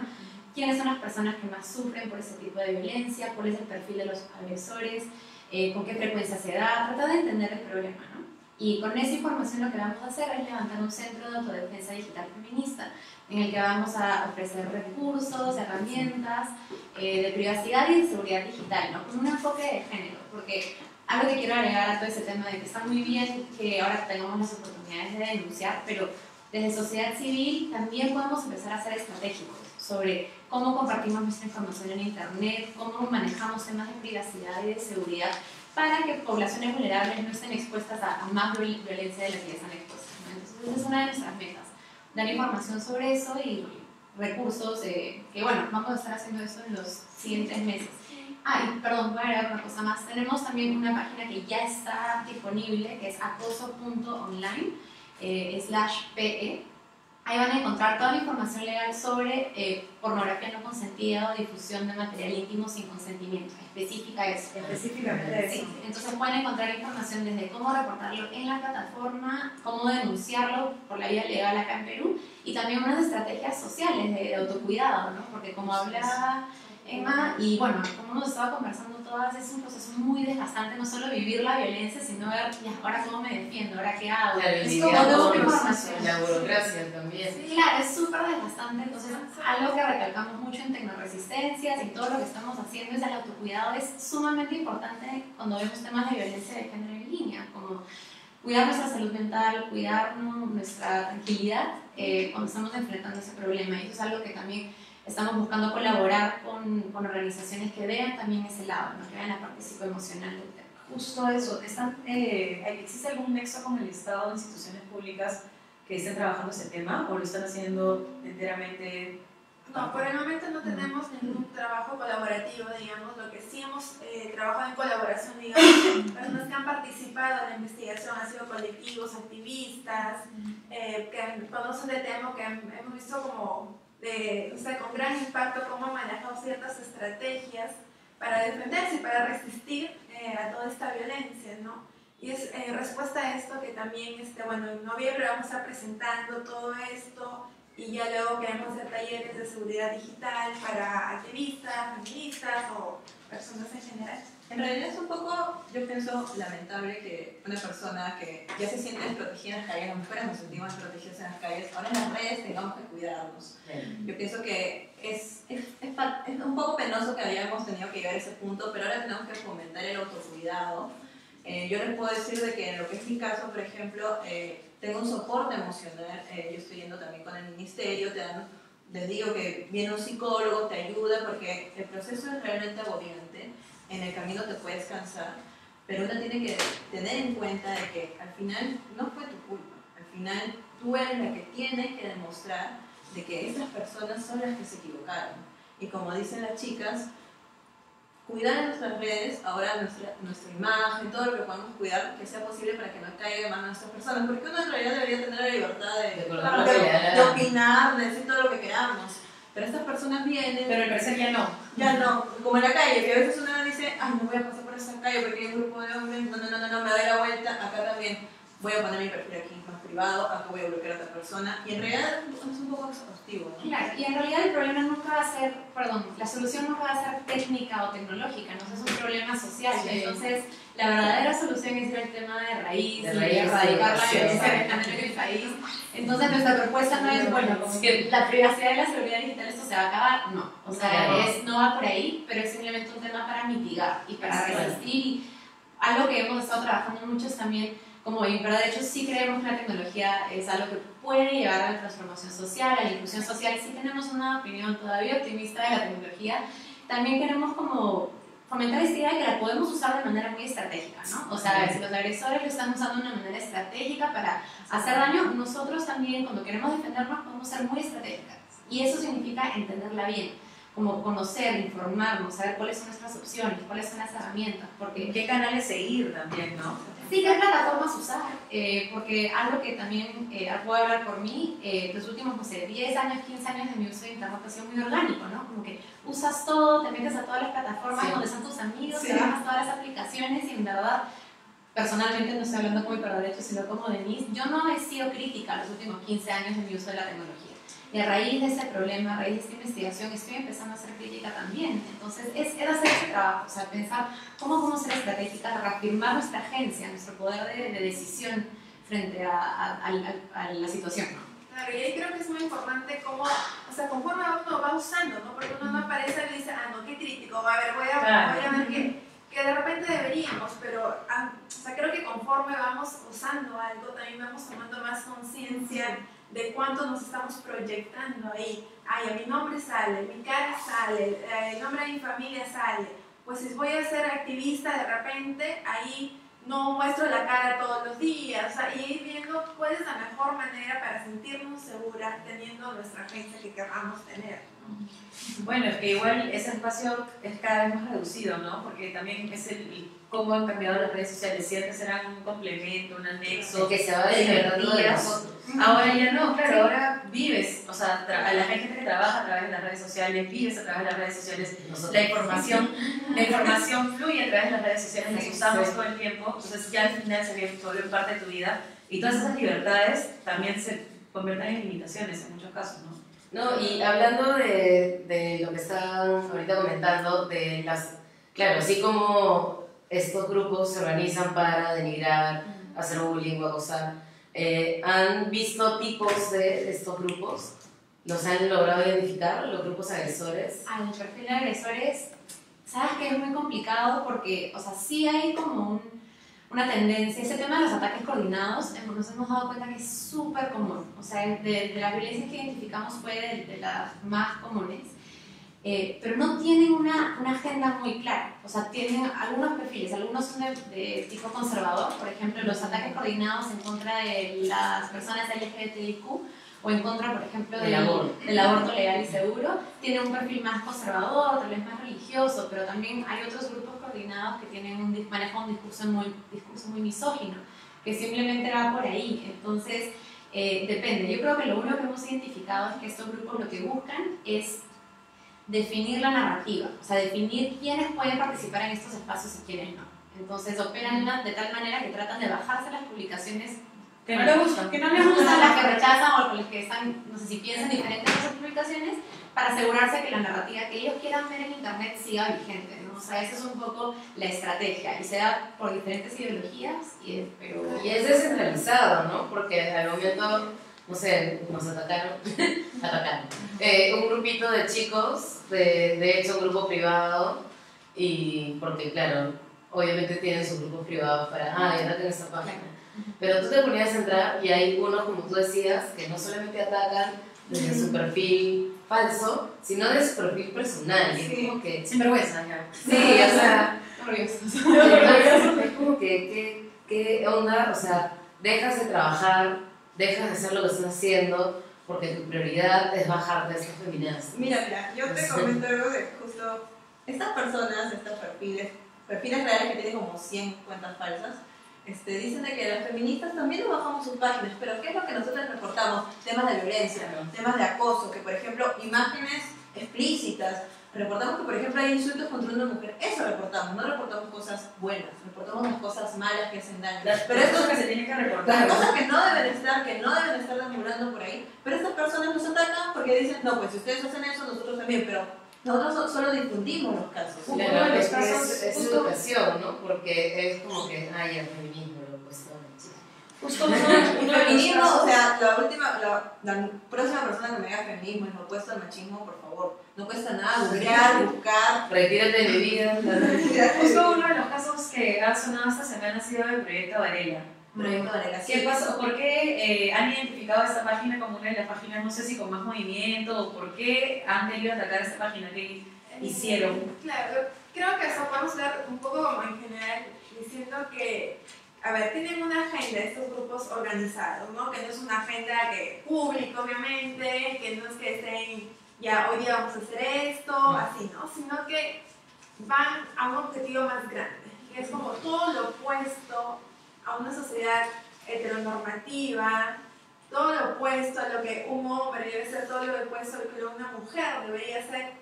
quiénes son las personas que más sufren por ese tipo de violencia, cuál es el perfil de los agresores, eh, con qué frecuencia se da, tratar de entender el problema, ¿no? Y con esa información lo que vamos a hacer es levantar un centro de autodefensa digital feminista en el que vamos a ofrecer recursos, herramientas eh, de privacidad y de seguridad digital, ¿no? con un enfoque de género, porque algo que quiero agregar a todo ese tema de que está muy bien que ahora tengamos las oportunidades de denunciar, pero desde sociedad civil también podemos empezar a ser estratégicos sobre cómo compartimos nuestra información en Internet, cómo manejamos temas de privacidad y de seguridad para que poblaciones vulnerables no estén expuestas a, más violencia de la que están expuestas. Entonces, esa es una de nuestras metas, dar información sobre eso y recursos, que bueno, vamos a estar haciendo eso en los siguientes meses. Ah, y perdón, voy a agregar una cosa más. Tenemos también una página que ya está disponible, que es acoso.online, eh, slash PE, Ahí van a encontrar toda la información legal sobre eh, pornografía no consentida o difusión de material íntimo sin consentimiento. Específica eso.
Específicamente
Sí, entonces pueden encontrar información desde cómo reportarlo en la plataforma, cómo denunciarlo por la vía legal acá en Perú y también unas estrategias sociales de, de autocuidado, ¿no? Porque como hablaba Emma, y bueno, como hemos estado conversando todas, es un proceso muy desgastante, no solo vivir la violencia, sino ver, y ahora cómo me defiendo, ahora qué hago.
La
es como información.
La burocracia también.
Claro, es súper desgastante, entonces algo que recalcamos mucho en Tecnoresistencias y todo lo que estamos haciendo es el autocuidado, es sumamente importante cuando vemos temas de violencia de género en línea, como cuidar nuestra salud mental, cuidar nuestra tranquilidad eh, cuando estamos enfrentando ese problema. Y eso es algo que también estamos buscando colaborar con, con organizaciones que vean también ese lado, ¿no? que vean la parte psicoemocional del tema.
Justo eso. ¿Están, eh, ¿Existe algún nexo con el Estado o instituciones públicas que estén trabajando ese tema o lo están haciendo enteramente?
No, por el momento no tenemos ningún trabajo colaborativo, digamos. Lo que sí hemos eh, trabajado en colaboración, digamos, <coughs> personas que han participado en la investigación han sido colectivos, activistas, eh, que conocen el tema, que hemos visto como, de, o sea, con gran impacto cómo han manejado ciertas estrategias para defenderse y para resistir eh, a toda esta violencia, ¿no? Y es en respuesta a esto que también, este, bueno, en noviembre vamos a estar presentando todo esto y ya luego queremos hacer talleres de seguridad digital para activistas, feministas o personas en general.
En realidad es un poco, yo pienso, lamentable que una persona que ya se siente desprotegida en las calles, las mujeres nos sentimos desprotegidas en las calles, ahora en las redes tengamos que cuidarnos. Yo pienso que es, es, es, es un poco penoso que hayamos tenido que llegar a ese punto, pero ahora tenemos que fomentar el autocuidado. Eh, yo les puedo decir de que en lo que es mi caso, por ejemplo, eh, tengo un soporte emocional, eh, yo estoy yendo también con el ministerio, te dan, les digo que viene un psicólogo, te ayuda, porque el proceso es realmente agobiante, en el camino te puedes cansar, pero uno tiene que tener en cuenta de que al final no fue tu culpa, al final tú eres la que tienes que demostrar de que estas personas son las que se equivocaron. Y como dicen las chicas, cuidar nuestras redes, ahora nuestra, nuestra imagen, todo lo que podamos cuidar, que sea posible para que no caiga más a nuestras personas, porque uno en realidad debería tener la libertad de,
De
de, de opinar, de decir todo lo que queramos. Pero estas personas vienen,
Pero al parecer ya no.
ya no, como en la calle, que a veces uno dice, ay, no voy a pasar por esa calle porque hay un grupo de hombres, no, no, no, no, no, me doy la vuelta, acá también. Voy a poner mi perfil aquí privado, acá voy a bloquear a otra persona, y en realidad es un poco exhaustivo, ¿no?
Claro, y en realidad el problema nunca va a ser, perdón, la solución nunca va a ser técnica o tecnológica, ¿no? es un problema social.
Sí.
Entonces, la verdadera solución es ir al tema de raíz,
De
y
raíz,
erradicar la violencia en el país. Entonces, nuestra propuesta no es, bueno, como que la privacidad y la seguridad digital esto se va a acabar, no. O sea,
No.
es, no va por ahí, pero es simplemente un tema para mitigar y para resistir. Y algo que hemos estado trabajando mucho es también como pero de hecho sí creemos que la tecnología es algo que puede llevar a la transformación social, a la inclusión social. Sí tenemos una opinión todavía optimista de la tecnología. También queremos como fomentar esta idea de que la podemos usar de manera muy estratégica, ¿no? O sea, si los agresores lo están usando de una manera estratégica para hacer daño, nosotros también cuando queremos defendernos podemos ser muy estratégicas. Y eso significa entenderla bien. como conocer, informarnos, saber cuáles son nuestras opciones, cuáles son las herramientas, porque
¿Qué canales seguir también, no?
Sí, qué plataformas usar, eh, porque algo que también eh, puedo hablar por mí, eh, los últimos, no sé, 10 años, 15 años de mi uso de internet ha sido muy orgánico, ¿no? Como que usas todo, te metes a todas las plataformas
Sí.
donde están tus amigos,
Sí.
te bajas todas las aplicaciones y en verdad, personalmente no estoy hablando como hiperderecho, sino como Denise, yo no he sido crítica los últimos 15 años de mi uso de la tecnología. Y a raíz de ese problema, a raíz de esta investigación, estoy empezando a hacer crítica también. Entonces, es, es hacer ese trabajo, o sea, pensar cómo podemos ser estratégicas, reafirmar nuestra agencia, nuestro poder de, de decisión frente a, a- a- a la situación. ¿no?
Claro, y ahí creo que es muy importante cómo, o sea, conforme uno va usando, ¿no? Porque uno no aparece y dice, ah, no, qué crítico, a ver, voy a,
Claro.
voy a ver que, que de repente deberíamos, pero, ah, o sea, creo que conforme vamos usando algo, también vamos tomando más conciencia de cuánto nos estamos proyectando ahí. Ay, a mi nombre sale, mi cara sale, eh, el nombre de mi familia sale. Pues si voy a ser activista de repente, ahí no muestro la cara todos los días, o viendo cuál es la mejor manera para sentirnos seguras teniendo nuestra agencia que queramos tener.
Bueno, es que igual ese espacio es cada vez más reducido, ¿no? Porque también es el cómo han cambiado las redes sociales. Si antes eran un complemento, un anexo,
que se va nosotros.
Ahora ya no, claro, ahora vives, o sea, tra- a la gente que trabaja a través de las redes sociales, vives a través de las redes sociales,
Nosotros.
la información, la información fluye a través de las redes sociales, las
Sí,
usamos
sí.
todo el tiempo, entonces ya al final se vuelve parte de tu vida y todas esas libertades también se convierten en limitaciones en muchos casos, ¿no?
No, y hablando de, de lo que estaban ahorita comentando, de las. Claro, así como estos grupos se organizan para denigrar, hacer bullying o acosar, eh, ¿han visto tipos de estos grupos? ¿Los han logrado identificar, los grupos agresores?
Al perfil de agresores, sabes que es muy complicado porque, o sea, sí hay como un- una tendencia, ese tema de los ataques coordinados, hemos- nos hemos dado cuenta que es súper común, o sea, de, de las violencias que identificamos fue de, de las más comunes, eh, pero no tienen una, una agenda muy clara, o sea, tienen algunos perfiles, algunos son de, de tipo conservador, por ejemplo, los ataques coordinados en contra de las personas LGBTIQ, o en contra, por ejemplo,
Del
del,
aborto.
del aborto legal y seguro, tiene un perfil más conservador, tal vez más religioso, pero también hay otros grupos que tienen un, manejan un discurso muy, discurso muy misógino, que simplemente va por ahí. Entonces, eh, depende. Yo creo que lo único que hemos identificado es que estos grupos lo que buscan es definir la narrativa, o sea, definir quiénes pueden participar en estos espacios y quiénes no. Entonces, operan de tal manera que tratan de bajarse las publicaciones
Que no le gustan.
que no les gustan, las que rechazan o con las que están, no sé si piensan diferente en esas publicaciones, para asegurarse que la narrativa que ellos quieran ver en internet siga vigente, ¿no? O sea, esa es un poco la estrategia y se da por diferentes ideologías, y es- pero...
Y es descentralizado, ¿no? Porque al momento, no sé, nos atacaron, <laughs> atacaron. Eh, un grupito de chicos, de, de hecho un grupo privado, y porque claro, obviamente tienen sus grupos privados para, ah, ya ataquen esta página. Pero tú te ponías a entrar y hay unos, como tú decías, que no solamente atacan desde su perfil falso, sino desde su perfil personal. Y es
Sí.
como que,
Sin vergüenza, ya.
sí, o sea, <laughs>
orgullosos. <laughs>
es como que, ¿qué, ¿qué onda? O sea, dejas de trabajar, dejas de hacer lo que estás haciendo, porque tu prioridad es bajarte de estas feminazis.
Mira, mira, yo te
Sí.
comento algo de justo estas personas, estos perfiles, perfiles reales que tienen como 100 cuentas falsas, este, dicen de que las feministas también nos bajamos sus páginas, pero ¿qué es lo que nosotros reportamos? Temas de violencia, temas de acoso, que por ejemplo, imágenes explícitas, reportamos que por ejemplo hay insultos contra una mujer, eso reportamos, no reportamos cosas buenas, reportamos las cosas malas que hacen daño.
Las
pero
cosas
esto
que se tienen que
las
reportar.
cosas que no deben estar, que no deben estar deambulando por ahí, pero estas personas nos atacan porque dicen, no, pues si ustedes hacen eso, nosotros también, pero nosotros so- solo difundimos los casos.
Claro,
poco de los
es, que
casos,
es, es educación, ¿no? Porque es como que, ay, el feminismo lo cuestiona, chicos.
Justo uno,
El
uno los <laughs>
feminismo, o sea, la última, la, la próxima persona que me diga feminismo y no cuesta el machismo, por favor, no cuesta nada, googlear, buscar.
Retírate de mi vida. <laughs>
Justo uno de los casos que ha sonado esta semana ha sido el proyecto Varela.
Proyecto de la
¿Qué pasó? ¿Por qué eh, han identificado esta página como una de las páginas, no sé si con más movimiento, o por qué han querido atacar esta página que hicieron?
Claro, creo que eso podemos ver un poco como en general, diciendo que, a ver, tienen una agenda estos grupos organizados, ¿no? Que no es una agenda que pública, obviamente, que no es que estén ya hoy día vamos a hacer esto, así, ¿no? Sino que van a un objetivo más grande, que es como todo lo opuesto a una sociedad heteronormativa, todo lo opuesto a lo que un hombre debe ser, todo lo opuesto a lo que una mujer debería ser,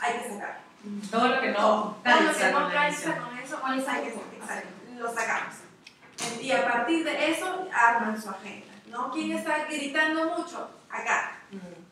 hay que sacar.
Todo lo que no
Todo lo que
calza
no
con visión.
con eso, hay que sacar, lo sacamos. Y a partir de eso arman su agenda, ¿no? ¿Quién está gritando mucho? Acá,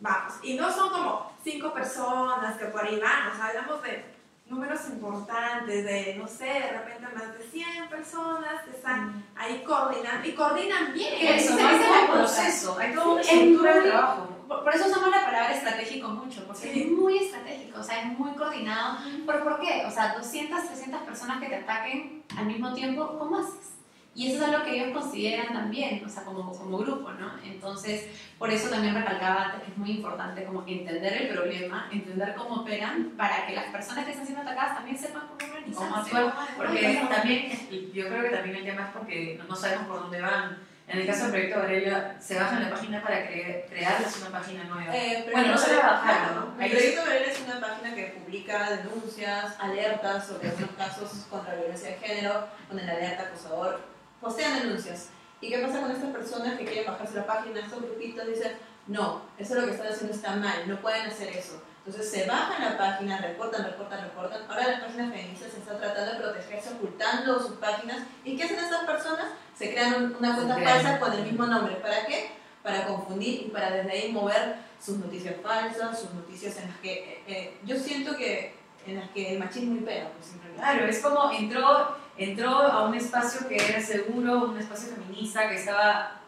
vamos. Y no son como cinco personas que por ahí van, o sea, hablamos de números importantes, de, no sé, de repente más de 100 personas que están ahí coordinando, y coordinan bien.
Eso, no es
la
un proceso, hay toda una
Es
estructura de trabajo.
Por, por eso usamos la palabra estratégico mucho, porque
Sí.
es muy estratégico, o sea, es muy coordinado. ¿Pero por qué? O sea, 200, 300 personas que te ataquen al mismo tiempo, ¿cómo haces? Y eso es algo que ellos consideran también, o sea, como, como grupo, ¿no? Entonces, por eso también recalcaba antes que es muy importante como entender el problema, entender cómo operan, para que las personas que están siendo atacadas también sepan cómo organizarse.
Cómo Porque también, yo creo que también el tema es porque no- no sabemos por dónde van. En el caso del proyecto Aurelia, se bajan la página para cre- crearles una página nueva.
Eh,
Bueno, no se la bajaron, ¿no?
El Proyecto Varela es una página que publica denuncias, alertas sobre algunos casos contra la violencia de género, con el alerta acosador, postean denuncias. ¿Y qué pasa con estas personas que quieren bajarse la página? Estos grupitos dicen, no, eso lo que están haciendo está mal, no pueden hacer eso. Entonces se bajan la página, reportan, reportan, reportan. Ahora las páginas feministas se están tratando de protegerse ocultando sus páginas. ¿Y qué hacen estas personas? Se crean un- una cuenta
crean.
falsa con el mismo nombre. ¿Para qué? Para confundir y para desde ahí mover sus noticias falsas, sus noticias en las que eh, eh, yo siento que en las que el machismo impera, pues.
Claro, es como entró, entró a un espacio que era seguro, un espacio feminista que estaba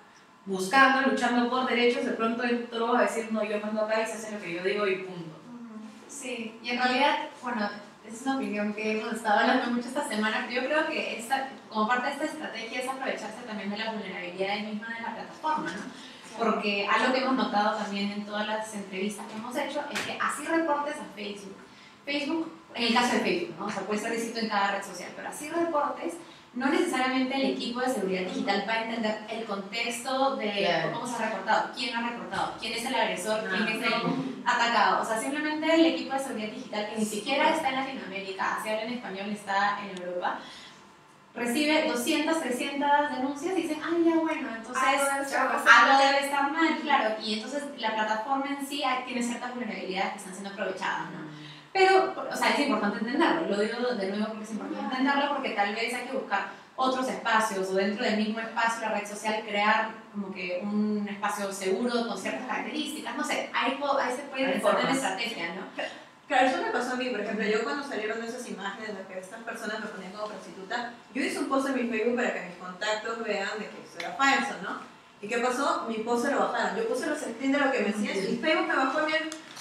buscando, luchando por derechos, de pronto entró a decir, no, yo mando acá y se hace lo que yo digo y punto.
Sí, y en realidad, bueno, es una opinión que hemos estado hablando mucho esta semana, pero yo creo que esta, como parte de esta estrategia es aprovecharse también de la vulnerabilidad misma de la plataforma, ¿no? Porque algo que hemos notado también en todas las entrevistas que hemos hecho es que así reportes a Facebook. Facebook, en el caso de Facebook, ¿no? O sea, puede ser distinto en cada red social, pero así reportes, no necesariamente el equipo de seguridad digital va a entender el contexto de
Claro.
cómo se ha reportado, quién ha reportado, quién es el agresor, quién
Ah,
es el atacado. O sea, simplemente el equipo de seguridad digital, que ni siquiera está en Latinoamérica, así habla en español, está en Europa, recibe 200, 300 denuncias y dicen, ay, ya bueno, entonces
Algo debe estar
mal, claro. Y entonces la plataforma en sí tiene ciertas vulnerabilidades que están siendo aprovechadas, ¿no? Pero, o sea, es importante entenderlo, lo digo de nuevo porque es importante entenderlo porque tal vez hay que buscar otros espacios o dentro del mismo espacio, la red social, crear como que un espacio seguro con ciertas características, no sé, ahí, ahí se puede pensar en estrategia, ¿no?
Claro, eso me pasó a mí, por ejemplo, yo cuando salieron esas imágenes de que estas personas me ponían como prostituta, yo hice un post en mi Facebook para que mis contactos vean de que eso era falso, ¿no? ¿Y qué pasó? Mi post se lo bajaron. Yo puse los screens de lo que me decían y Facebook me bajó a mí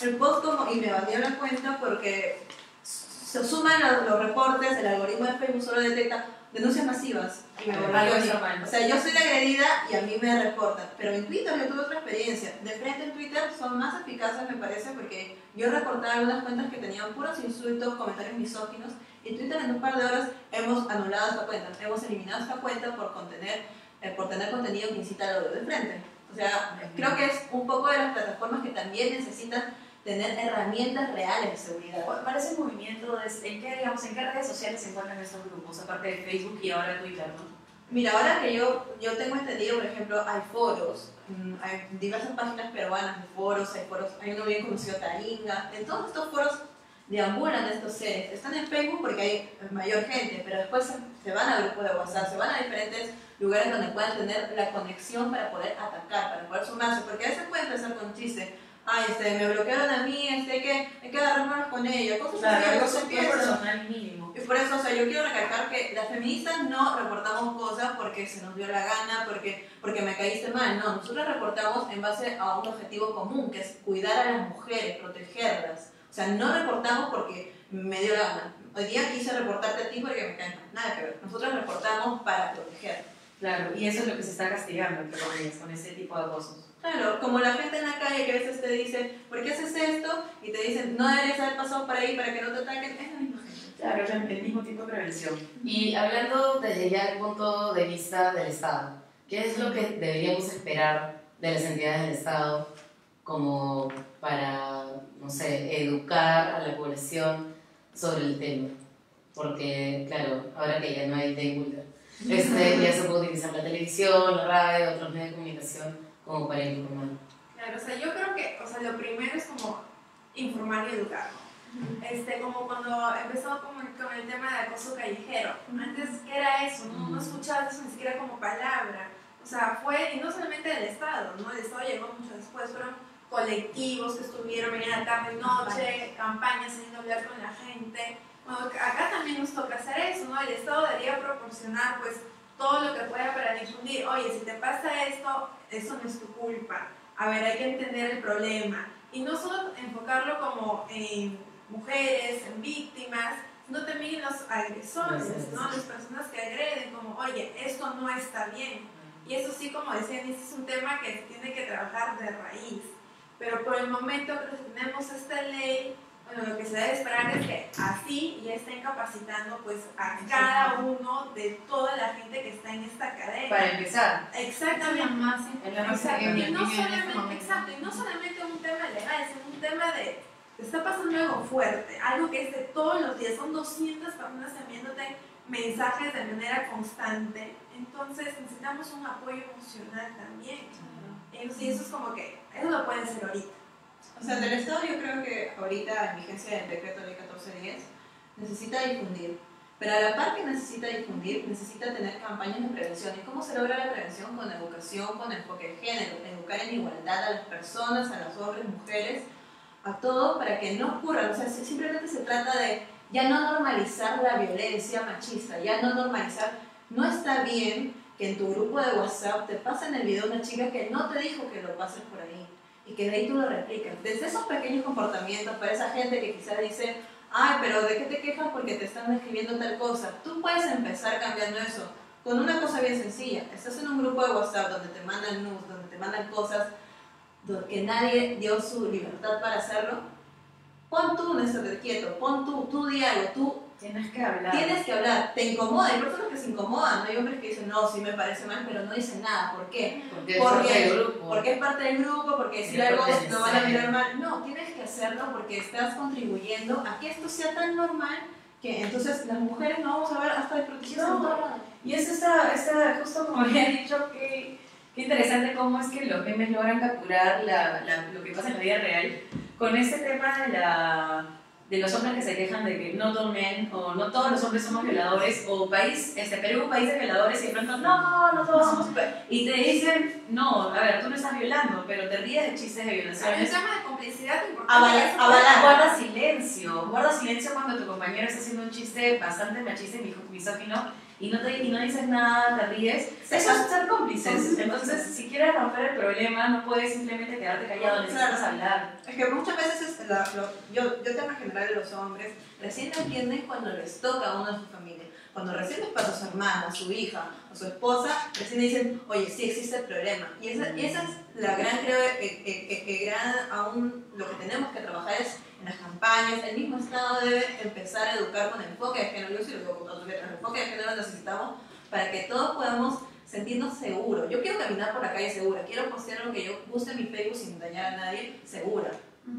el, post como, y me batió la cuenta porque se suman los, los reportes, el algoritmo de Facebook solo detecta denuncias masivas. Y me
Algo.
O sea, yo soy la agredida y a mí me reportan. Pero en Twitter yo tuve otra experiencia. De frente en Twitter son más eficaces, me parece, porque yo reportaba algunas cuentas que tenían puros insultos, comentarios misóginos. Y Twitter en un par de horas hemos anulado esta cuenta. Hemos eliminado esta cuenta por, contener, eh, por tener contenido que incita al odio de frente. O sea, creo que es un poco de las plataformas que también necesitan tener herramientas reales de seguridad.
¿Cuál es el movimiento? de- ¿En qué, digamos, ¿En qué redes sociales se encuentran estos grupos? Aparte de Facebook y ahora Twitter, ¿no?
Mira, ahora que yo, yo tengo entendido, por ejemplo, hay foros, mm, hay diversas páginas peruanas de foros, hay foros, hay uno bien conocido, Taringa, en todos estos foros deambulan estos seres. Están en Facebook porque hay mayor gente, pero después se, se van a grupos de WhatsApp, se van a diferentes lugares donde puedan tener la conexión para poder atacar, para poder sumarse, porque a veces puede empezar con chistes. Ay, este, me bloquearon a mí, este, hay que, hay que agarrarnos con ella, cosas
Claro,
así,
algo
que
personal mínimo.
Y por eso, o sea, yo quiero recalcar que las feministas no reportamos cosas porque se nos dio la gana, porque, porque me caíste mal, no, nosotros reportamos en base a un objetivo común, que es cuidar a las mujeres, protegerlas. O sea, no reportamos porque me dio la gana. Hoy día quise reportarte a ti porque me caes mal, nada que ver. Nosotros reportamos para proteger.
Claro, y eso es lo que se está castigando, entre comillas, con ese tipo de acosos.
Claro, como la gente en la calle que a veces te dice, ¿por qué haces esto? Y te dicen, no deberías haber pasado por ahí para que no te ataquen, es la misma gente.
Claro, es el mismo tipo de prevención.
Y hablando desde ya el punto de vista del Estado, ¿qué es lo que deberíamos esperar de las entidades del Estado como para no sé, educar a la población sobre el tema. Porque, claro, ahora que ya no hay day este, ya se puede utilizar la televisión, la radio, otros medios de comunicación como para informar.
Claro, o sea, yo creo que, o sea, lo primero es como informar y educar. Este, como cuando empezó con, con el tema de acoso callejero. Antes, ¿qué era eso? No, no escuchabas eso ni siquiera como palabra. O sea, fue, y no solamente del Estado, ¿no? El Estado llegó mucho después, fueron colectivos que estuvieron mañana, tarde y noche, campañas yendo a hablar con la gente. Bueno, acá también nos toca hacer eso, ¿no? El Estado debería proporcionar, pues, todo lo que pueda para difundir. Oye, si te pasa esto, eso no es tu culpa. A ver, hay que entender el problema. Y no solo enfocarlo como en mujeres, en víctimas, sino también en los agresores, ¿no? Las personas que agreden, como, oye, esto no está bien. Y eso sí, como decían, ese es un tema que se tiene que trabajar de raíz. Pero por el momento que tenemos esta ley, bueno, lo que se debe esperar es que así ya estén capacitando pues a cada uno de toda la gente que está en esta cadena.
Para empezar.
Exactamente.
Más.
Y no, solamente, exacto, y no solamente un tema legal, es un tema de está pasando algo fuerte, algo que es de todos los días, son 200 personas enviándote mensajes de manera constante, entonces necesitamos un apoyo emocional también. Y eso es como que, eso lo pueden hacer ahorita.
O sea, del Estado yo creo que ahorita en vigencia del decreto ley 1410 necesita difundir, pero a la par que necesita difundir, necesita tener campañas de prevención. ¿Y cómo se logra la prevención? Con educación, con enfoque de género, educar en igualdad a las personas, a las hombres, mujeres, a todos para que no ocurra. O sea, simplemente se trata de ya no normalizar la violencia machista, ya no normalizar. No está bien que en tu grupo de WhatsApp te pasen el video de una chica que no te dijo que lo pases por ahí y que de ahí tú lo replicas. Desde esos pequeños comportamientos, para esa gente que quizás dice, ay, pero ¿de qué te quejas porque te están escribiendo tal cosa? Tú puedes empezar cambiando eso con una cosa bien sencilla. Estás en un grupo de WhatsApp donde te mandan news, donde te mandan cosas que nadie dio su libertad para hacerlo, pon tú un estate quieto, pon tú, tú di algo, tú
Tienes que hablar.
Tienes que hablar, te incomoda. Hay personas que se incomodan, hay hombres que dicen, no, sí me parece mal, pero no dicen nada. ¿Por qué?
Porque, es parte del grupo.
Porque es parte del grupo, porque decir algo no van a mirar mal. No, tienes que hacerlo porque estás contribuyendo a que esto sea tan normal que entonces las mujeres no vamos a ver hasta de protección.
Y eso está, está justo como <laughs> había dicho que Qué interesante cómo es que los memes logran capturar la, lo que pasa en la vida real con este tema de, la, de los hombres que se quejan de que no tomen o no todos los hombres somos violadores o país, este Perú, país de violadores y de pronto no, no todos somos y te dicen no, a ver, tú no estás violando, pero te ríes de chistes de violación.
Hay un tema de complicidad
importante. Guarda silencio, guarda silencio cuando tu compañero está haciendo un chiste bastante machista y misógino y no, te, y no dices nada, te ríes, eso es ser cómplices. Entonces, si quieres romper el problema, no puedes simplemente quedarte callado, necesitas hablar.
Es que muchas veces, es la, yo, yo tema general de los hombres, recién entienden cuando les toca a uno de su familia. Cuando recién les pasa a su hermana, a su hija, a su esposa, recién dicen, oye, sí existe el problema. Y esa, esa es la gran, creo que, que, que gran, aún lo que tenemos que trabajar es en las campañas, el mismo Estado debe empezar a educar con enfoque de género, yo sí lo digo con el enfoque de género necesitamos para que todos podamos sentirnos seguros. Yo quiero caminar por la calle segura, quiero postear lo que yo guste en mi Facebook sin dañar a nadie, segura.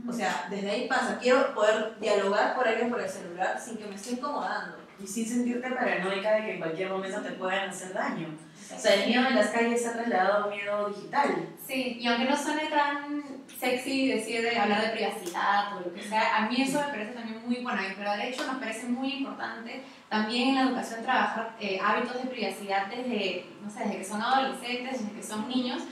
O sea, desde ahí pasa, quiero poder dialogar por alguien por el celular sin que me esté incomodando.
Y sin sentirte paranoica de que en cualquier momento te puedan hacer daño. O sea, el miedo en las calles se ha trasladado a miedo digital.
Sí, y aunque no suene tan sexy decir de hablar de privacidad o lo que sea, a mí eso me parece también muy bueno, pero de hecho nos parece muy importante también en la educación trabajar eh, hábitos de privacidad desde, no sé, desde que son adolescentes, desde que son niños,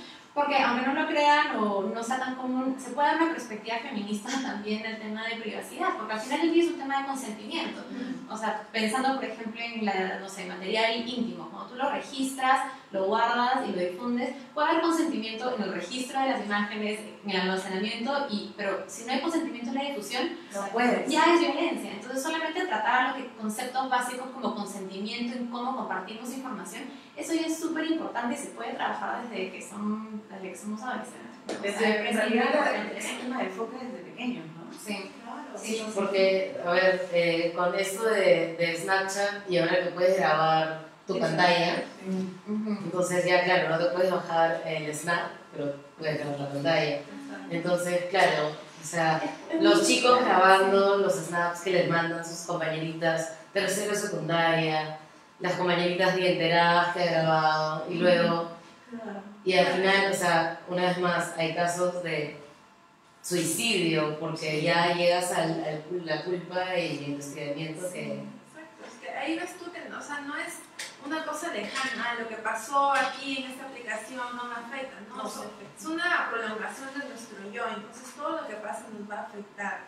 porque aunque no lo crean o no sea tan común, se puede dar una perspectiva feminista también del tema de privacidad, porque al final el día es un tema de consentimiento. O sea, pensando por ejemplo en la, no sé, material íntimo, cuando tú lo registras, lo guardas y lo difundes, puede haber consentimiento en el registro de las imágenes, en el almacenamiento, y, pero si no hay consentimiento en la difusión,
no puedes.
ya es violencia. Entonces solamente tratar a lo que conceptos básicos como consentimiento en cómo compartimos información eso ya es súper importante y se puede trabajar desde que, son, desde que somos adolescentes.
Desde, en realidad es un tema de enfoque desde pequeños, ¿no?
Sí, claro.
Sí, porque, a ver, eh, con esto de, de, Snapchat y ahora que puedes grabar tu pantalla, entonces ya, claro, no te puedes bajar el Snap, pero puedes grabar la pantalla. Entonces, claro, O sea, los chicos grabando los snaps que les mandan sus compañeritas tercero secundaria, las compañeritas bien enteradas que ha grabado y luego, y al final, o sea, una vez más, hay casos de suicidio porque ya llegas a la culpa y el investigamiento que...
Exacto, es que ahí ves tú que, o sea, no es una cosa lejana, lo que pasó aquí en esta aplicación no me afecta, ¿no? es una prolongación de nuestro yo, entonces todo lo que pasa nos va a afectar.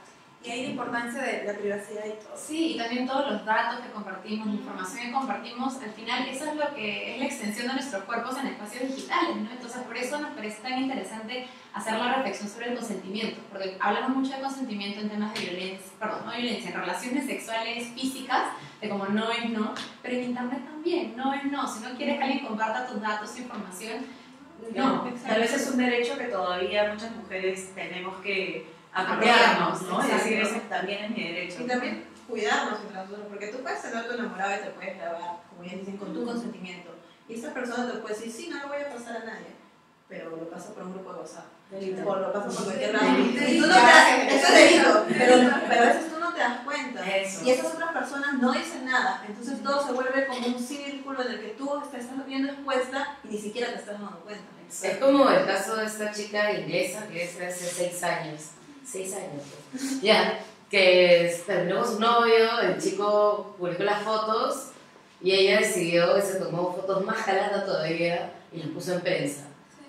Y ahí la importancia de la privacidad y todo.
Sí, y también todos los datos que compartimos, la información que compartimos, al final eso es lo que es la extensión de nuestros cuerpos en espacios digitales, ¿no? Entonces por eso nos parece tan interesante hacer la reflexión sobre el consentimiento, porque hablamos mucho de consentimiento en temas de violencia, perdón, no violencia, en relaciones sexuales físicas, de como no es no, pero en internet también, no es no, si no quieres que alguien comparta tus datos, tu información, no.
Tal vez es un derecho que todavía muchas mujeres tenemos que apropiarnos, ¿no? Es decir, ese también es mi derecho.
Y también cuidarnos entre nosotros, porque tú puedes tener tu enamorado y te puedes grabar, como ya dicen, con tu consentimiento. Y esa persona te puede decir, sí, no lo voy a pasar a nadie, pero lo pasa por un grupo de WhatsApp. O lo pasa por cualquier lado. Y tú no te eso es delito, pero, pero a veces tú no te das cuenta. Y esas otras personas no dicen nada. Entonces todo se vuelve como un círculo en el que tú estás viendo expuesta y ni siquiera te estás dando cuenta.
Es como el caso de esta chica inglesa que es de hace seis años seis años, <laughs> ya, que terminó con su novio, el chico publicó las fotos y ella decidió que se tomó fotos más jaladas todavía y las puso en prensa.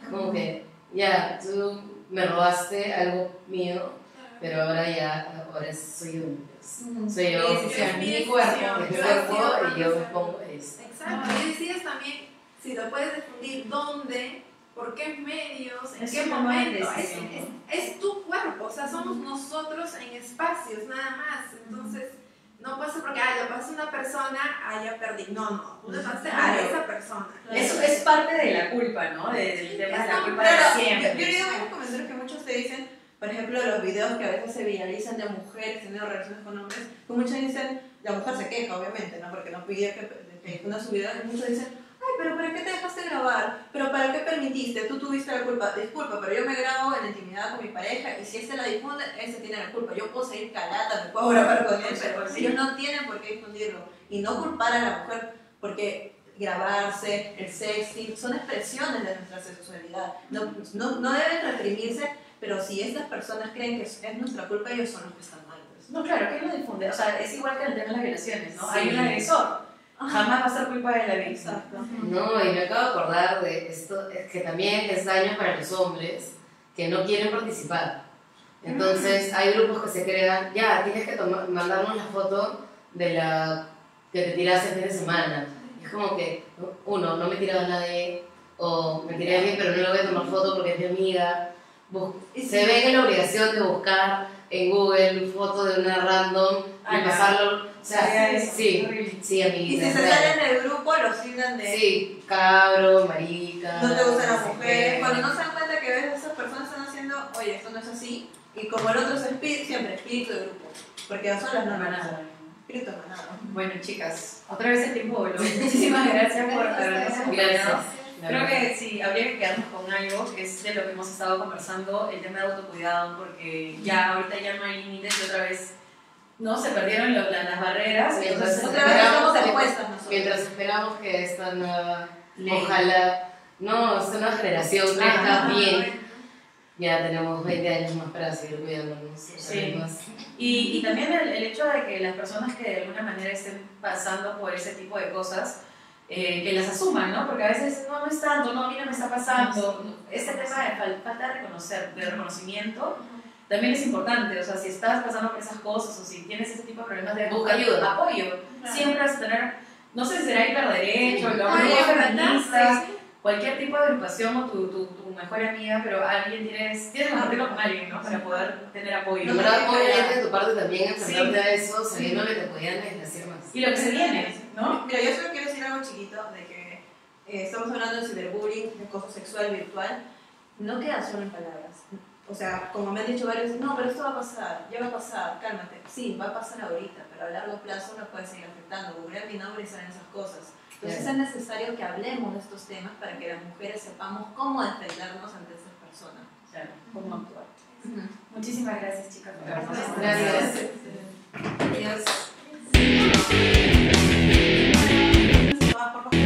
Como que, ya, tú me robaste algo mío, pero ahora ya, ahora soy yo. Soy yo, o sea, mi cuerpo, mi cuerpo y yo me pongo esto.
Exacto, y decides también si lo puedes difundir, dónde por qué medios, en qué momento. Es, es, tu cuerpo, o sea, somos nosotros en espacios, nada más. Entonces, no ser porque, ah, lo pasa una persona, ah, ya perdí. No, no, tú le pasaste a esa persona.
Eso es parte de la culpa, ¿no? del tema de la culpa
de siempre. Yo, yo he oído varios comentarios que muchos te dicen, por ejemplo, los videos que a veces se viralizan de mujeres teniendo relaciones con hombres, que muchos dicen, la mujer se queja, obviamente, ¿no? Porque no pide que, que una subida, y muchos dicen, ay, pero ¿para qué te dejaste grabar? ¿Pero para qué permitiste? Tú tuviste la culpa. Disculpa, pero yo me grabo en intimidad con mi pareja y si ese la difunde, ese tiene la culpa. Yo puedo seguir calata, me puedo grabar con él, pero ellos no tienen por qué difundirlo. Y no culpar a la mujer porque grabarse, el sexting, son expresiones de nuestra sexualidad. No, no, no deben reprimirse, pero si estas personas creen que es nuestra culpa, ellos son los que están mal. Pues.
No, claro, ¿quién lo difunde? O sea, es igual que el tema de las violaciones, ¿no? Hay un agresor Jamás va a ser culpa de la víctima.
No, y me acabo de acordar de esto, es que también es daño para los hombres que no quieren participar. Entonces hay grupos que se crean, ya, tienes que mandarnos la foto de la que te tiraste el fin de semana. es como que, uno, no me tiraba a nadie, o me tiré a alguien pero no le voy a tomar foto porque es mi amiga. Se ven en la obligación de buscar en Google fotos de una random y pasarlo o sea, sí, sí, amiguita.
Y si se salen del grupo, los sildan de.
Sí, cabro, marica.
No te gustan las mujeres. Cuando no se dan cuenta que ves esas personas están haciendo, oye, esto no es así. Y como el otro es espíritu, siempre espíritu de grupo. Porque a solas no manada. Espíritu de manada.
Bueno, chicas, otra vez el tiempo voló. <laughs> Muchísimas gracias por habernos acompañado. Creo que sí, habría que quedarnos con algo, que es de lo que hemos estado conversando, el tema de autocuidado, porque ya ahorita ya no hay límites y otra vez ¿no? Se perdieron las barreras.
Mientras, esperamos, mientras esperamos que esta nueva, ojalá, no, esta nueva generación crezca bien. Ya tenemos 20 años más para seguir cuidándonos.
Sí. Y, y, también el, el, hecho de que las personas que de alguna manera estén pasando por ese tipo de cosas, eh, que las asuman, ¿no? Porque a veces no, no es tanto, no, a mí no me está pasando. Este tema de falta de reconocer, de reconocimiento, también es importante, o sea, si estás pasando por esas cosas o si tienes ese tipo de problemas de
busca ayuda,
apoyo, siempre vas a tener, no sé si será hiperderecho, el feminista, cualquier tipo de agrupación o tu, tu, tu, mejor amiga, pero alguien tienes, tienes que compartirlo con alguien, ¿no? Para poder tener apoyo.
No, pero obviamente de tu parte también enfrentarte sí. a eso, sabiendo que te podían desgraciar más.
Y lo que se viene, ¿no?
Mira, yo solo quiero decir algo chiquito, de que eh, estamos hablando de ciberbullying, de acoso sexual virtual, no queda solo en palabras o sea, como me han dicho varios, no, pero esto va a pasar, ya va a pasar, cálmate. Sí, va a pasar ahorita, pero a largo plazo nos puede seguir afectando. Googlear mi nombre y salen esas cosas. Entonces es necesario que hablemos de estos temas para que las mujeres sepamos cómo defendernos ante esas personas.
Cómo actuar. Muchísimas gracias, chicas. Gracias. gracias.
gracias.
Adiós.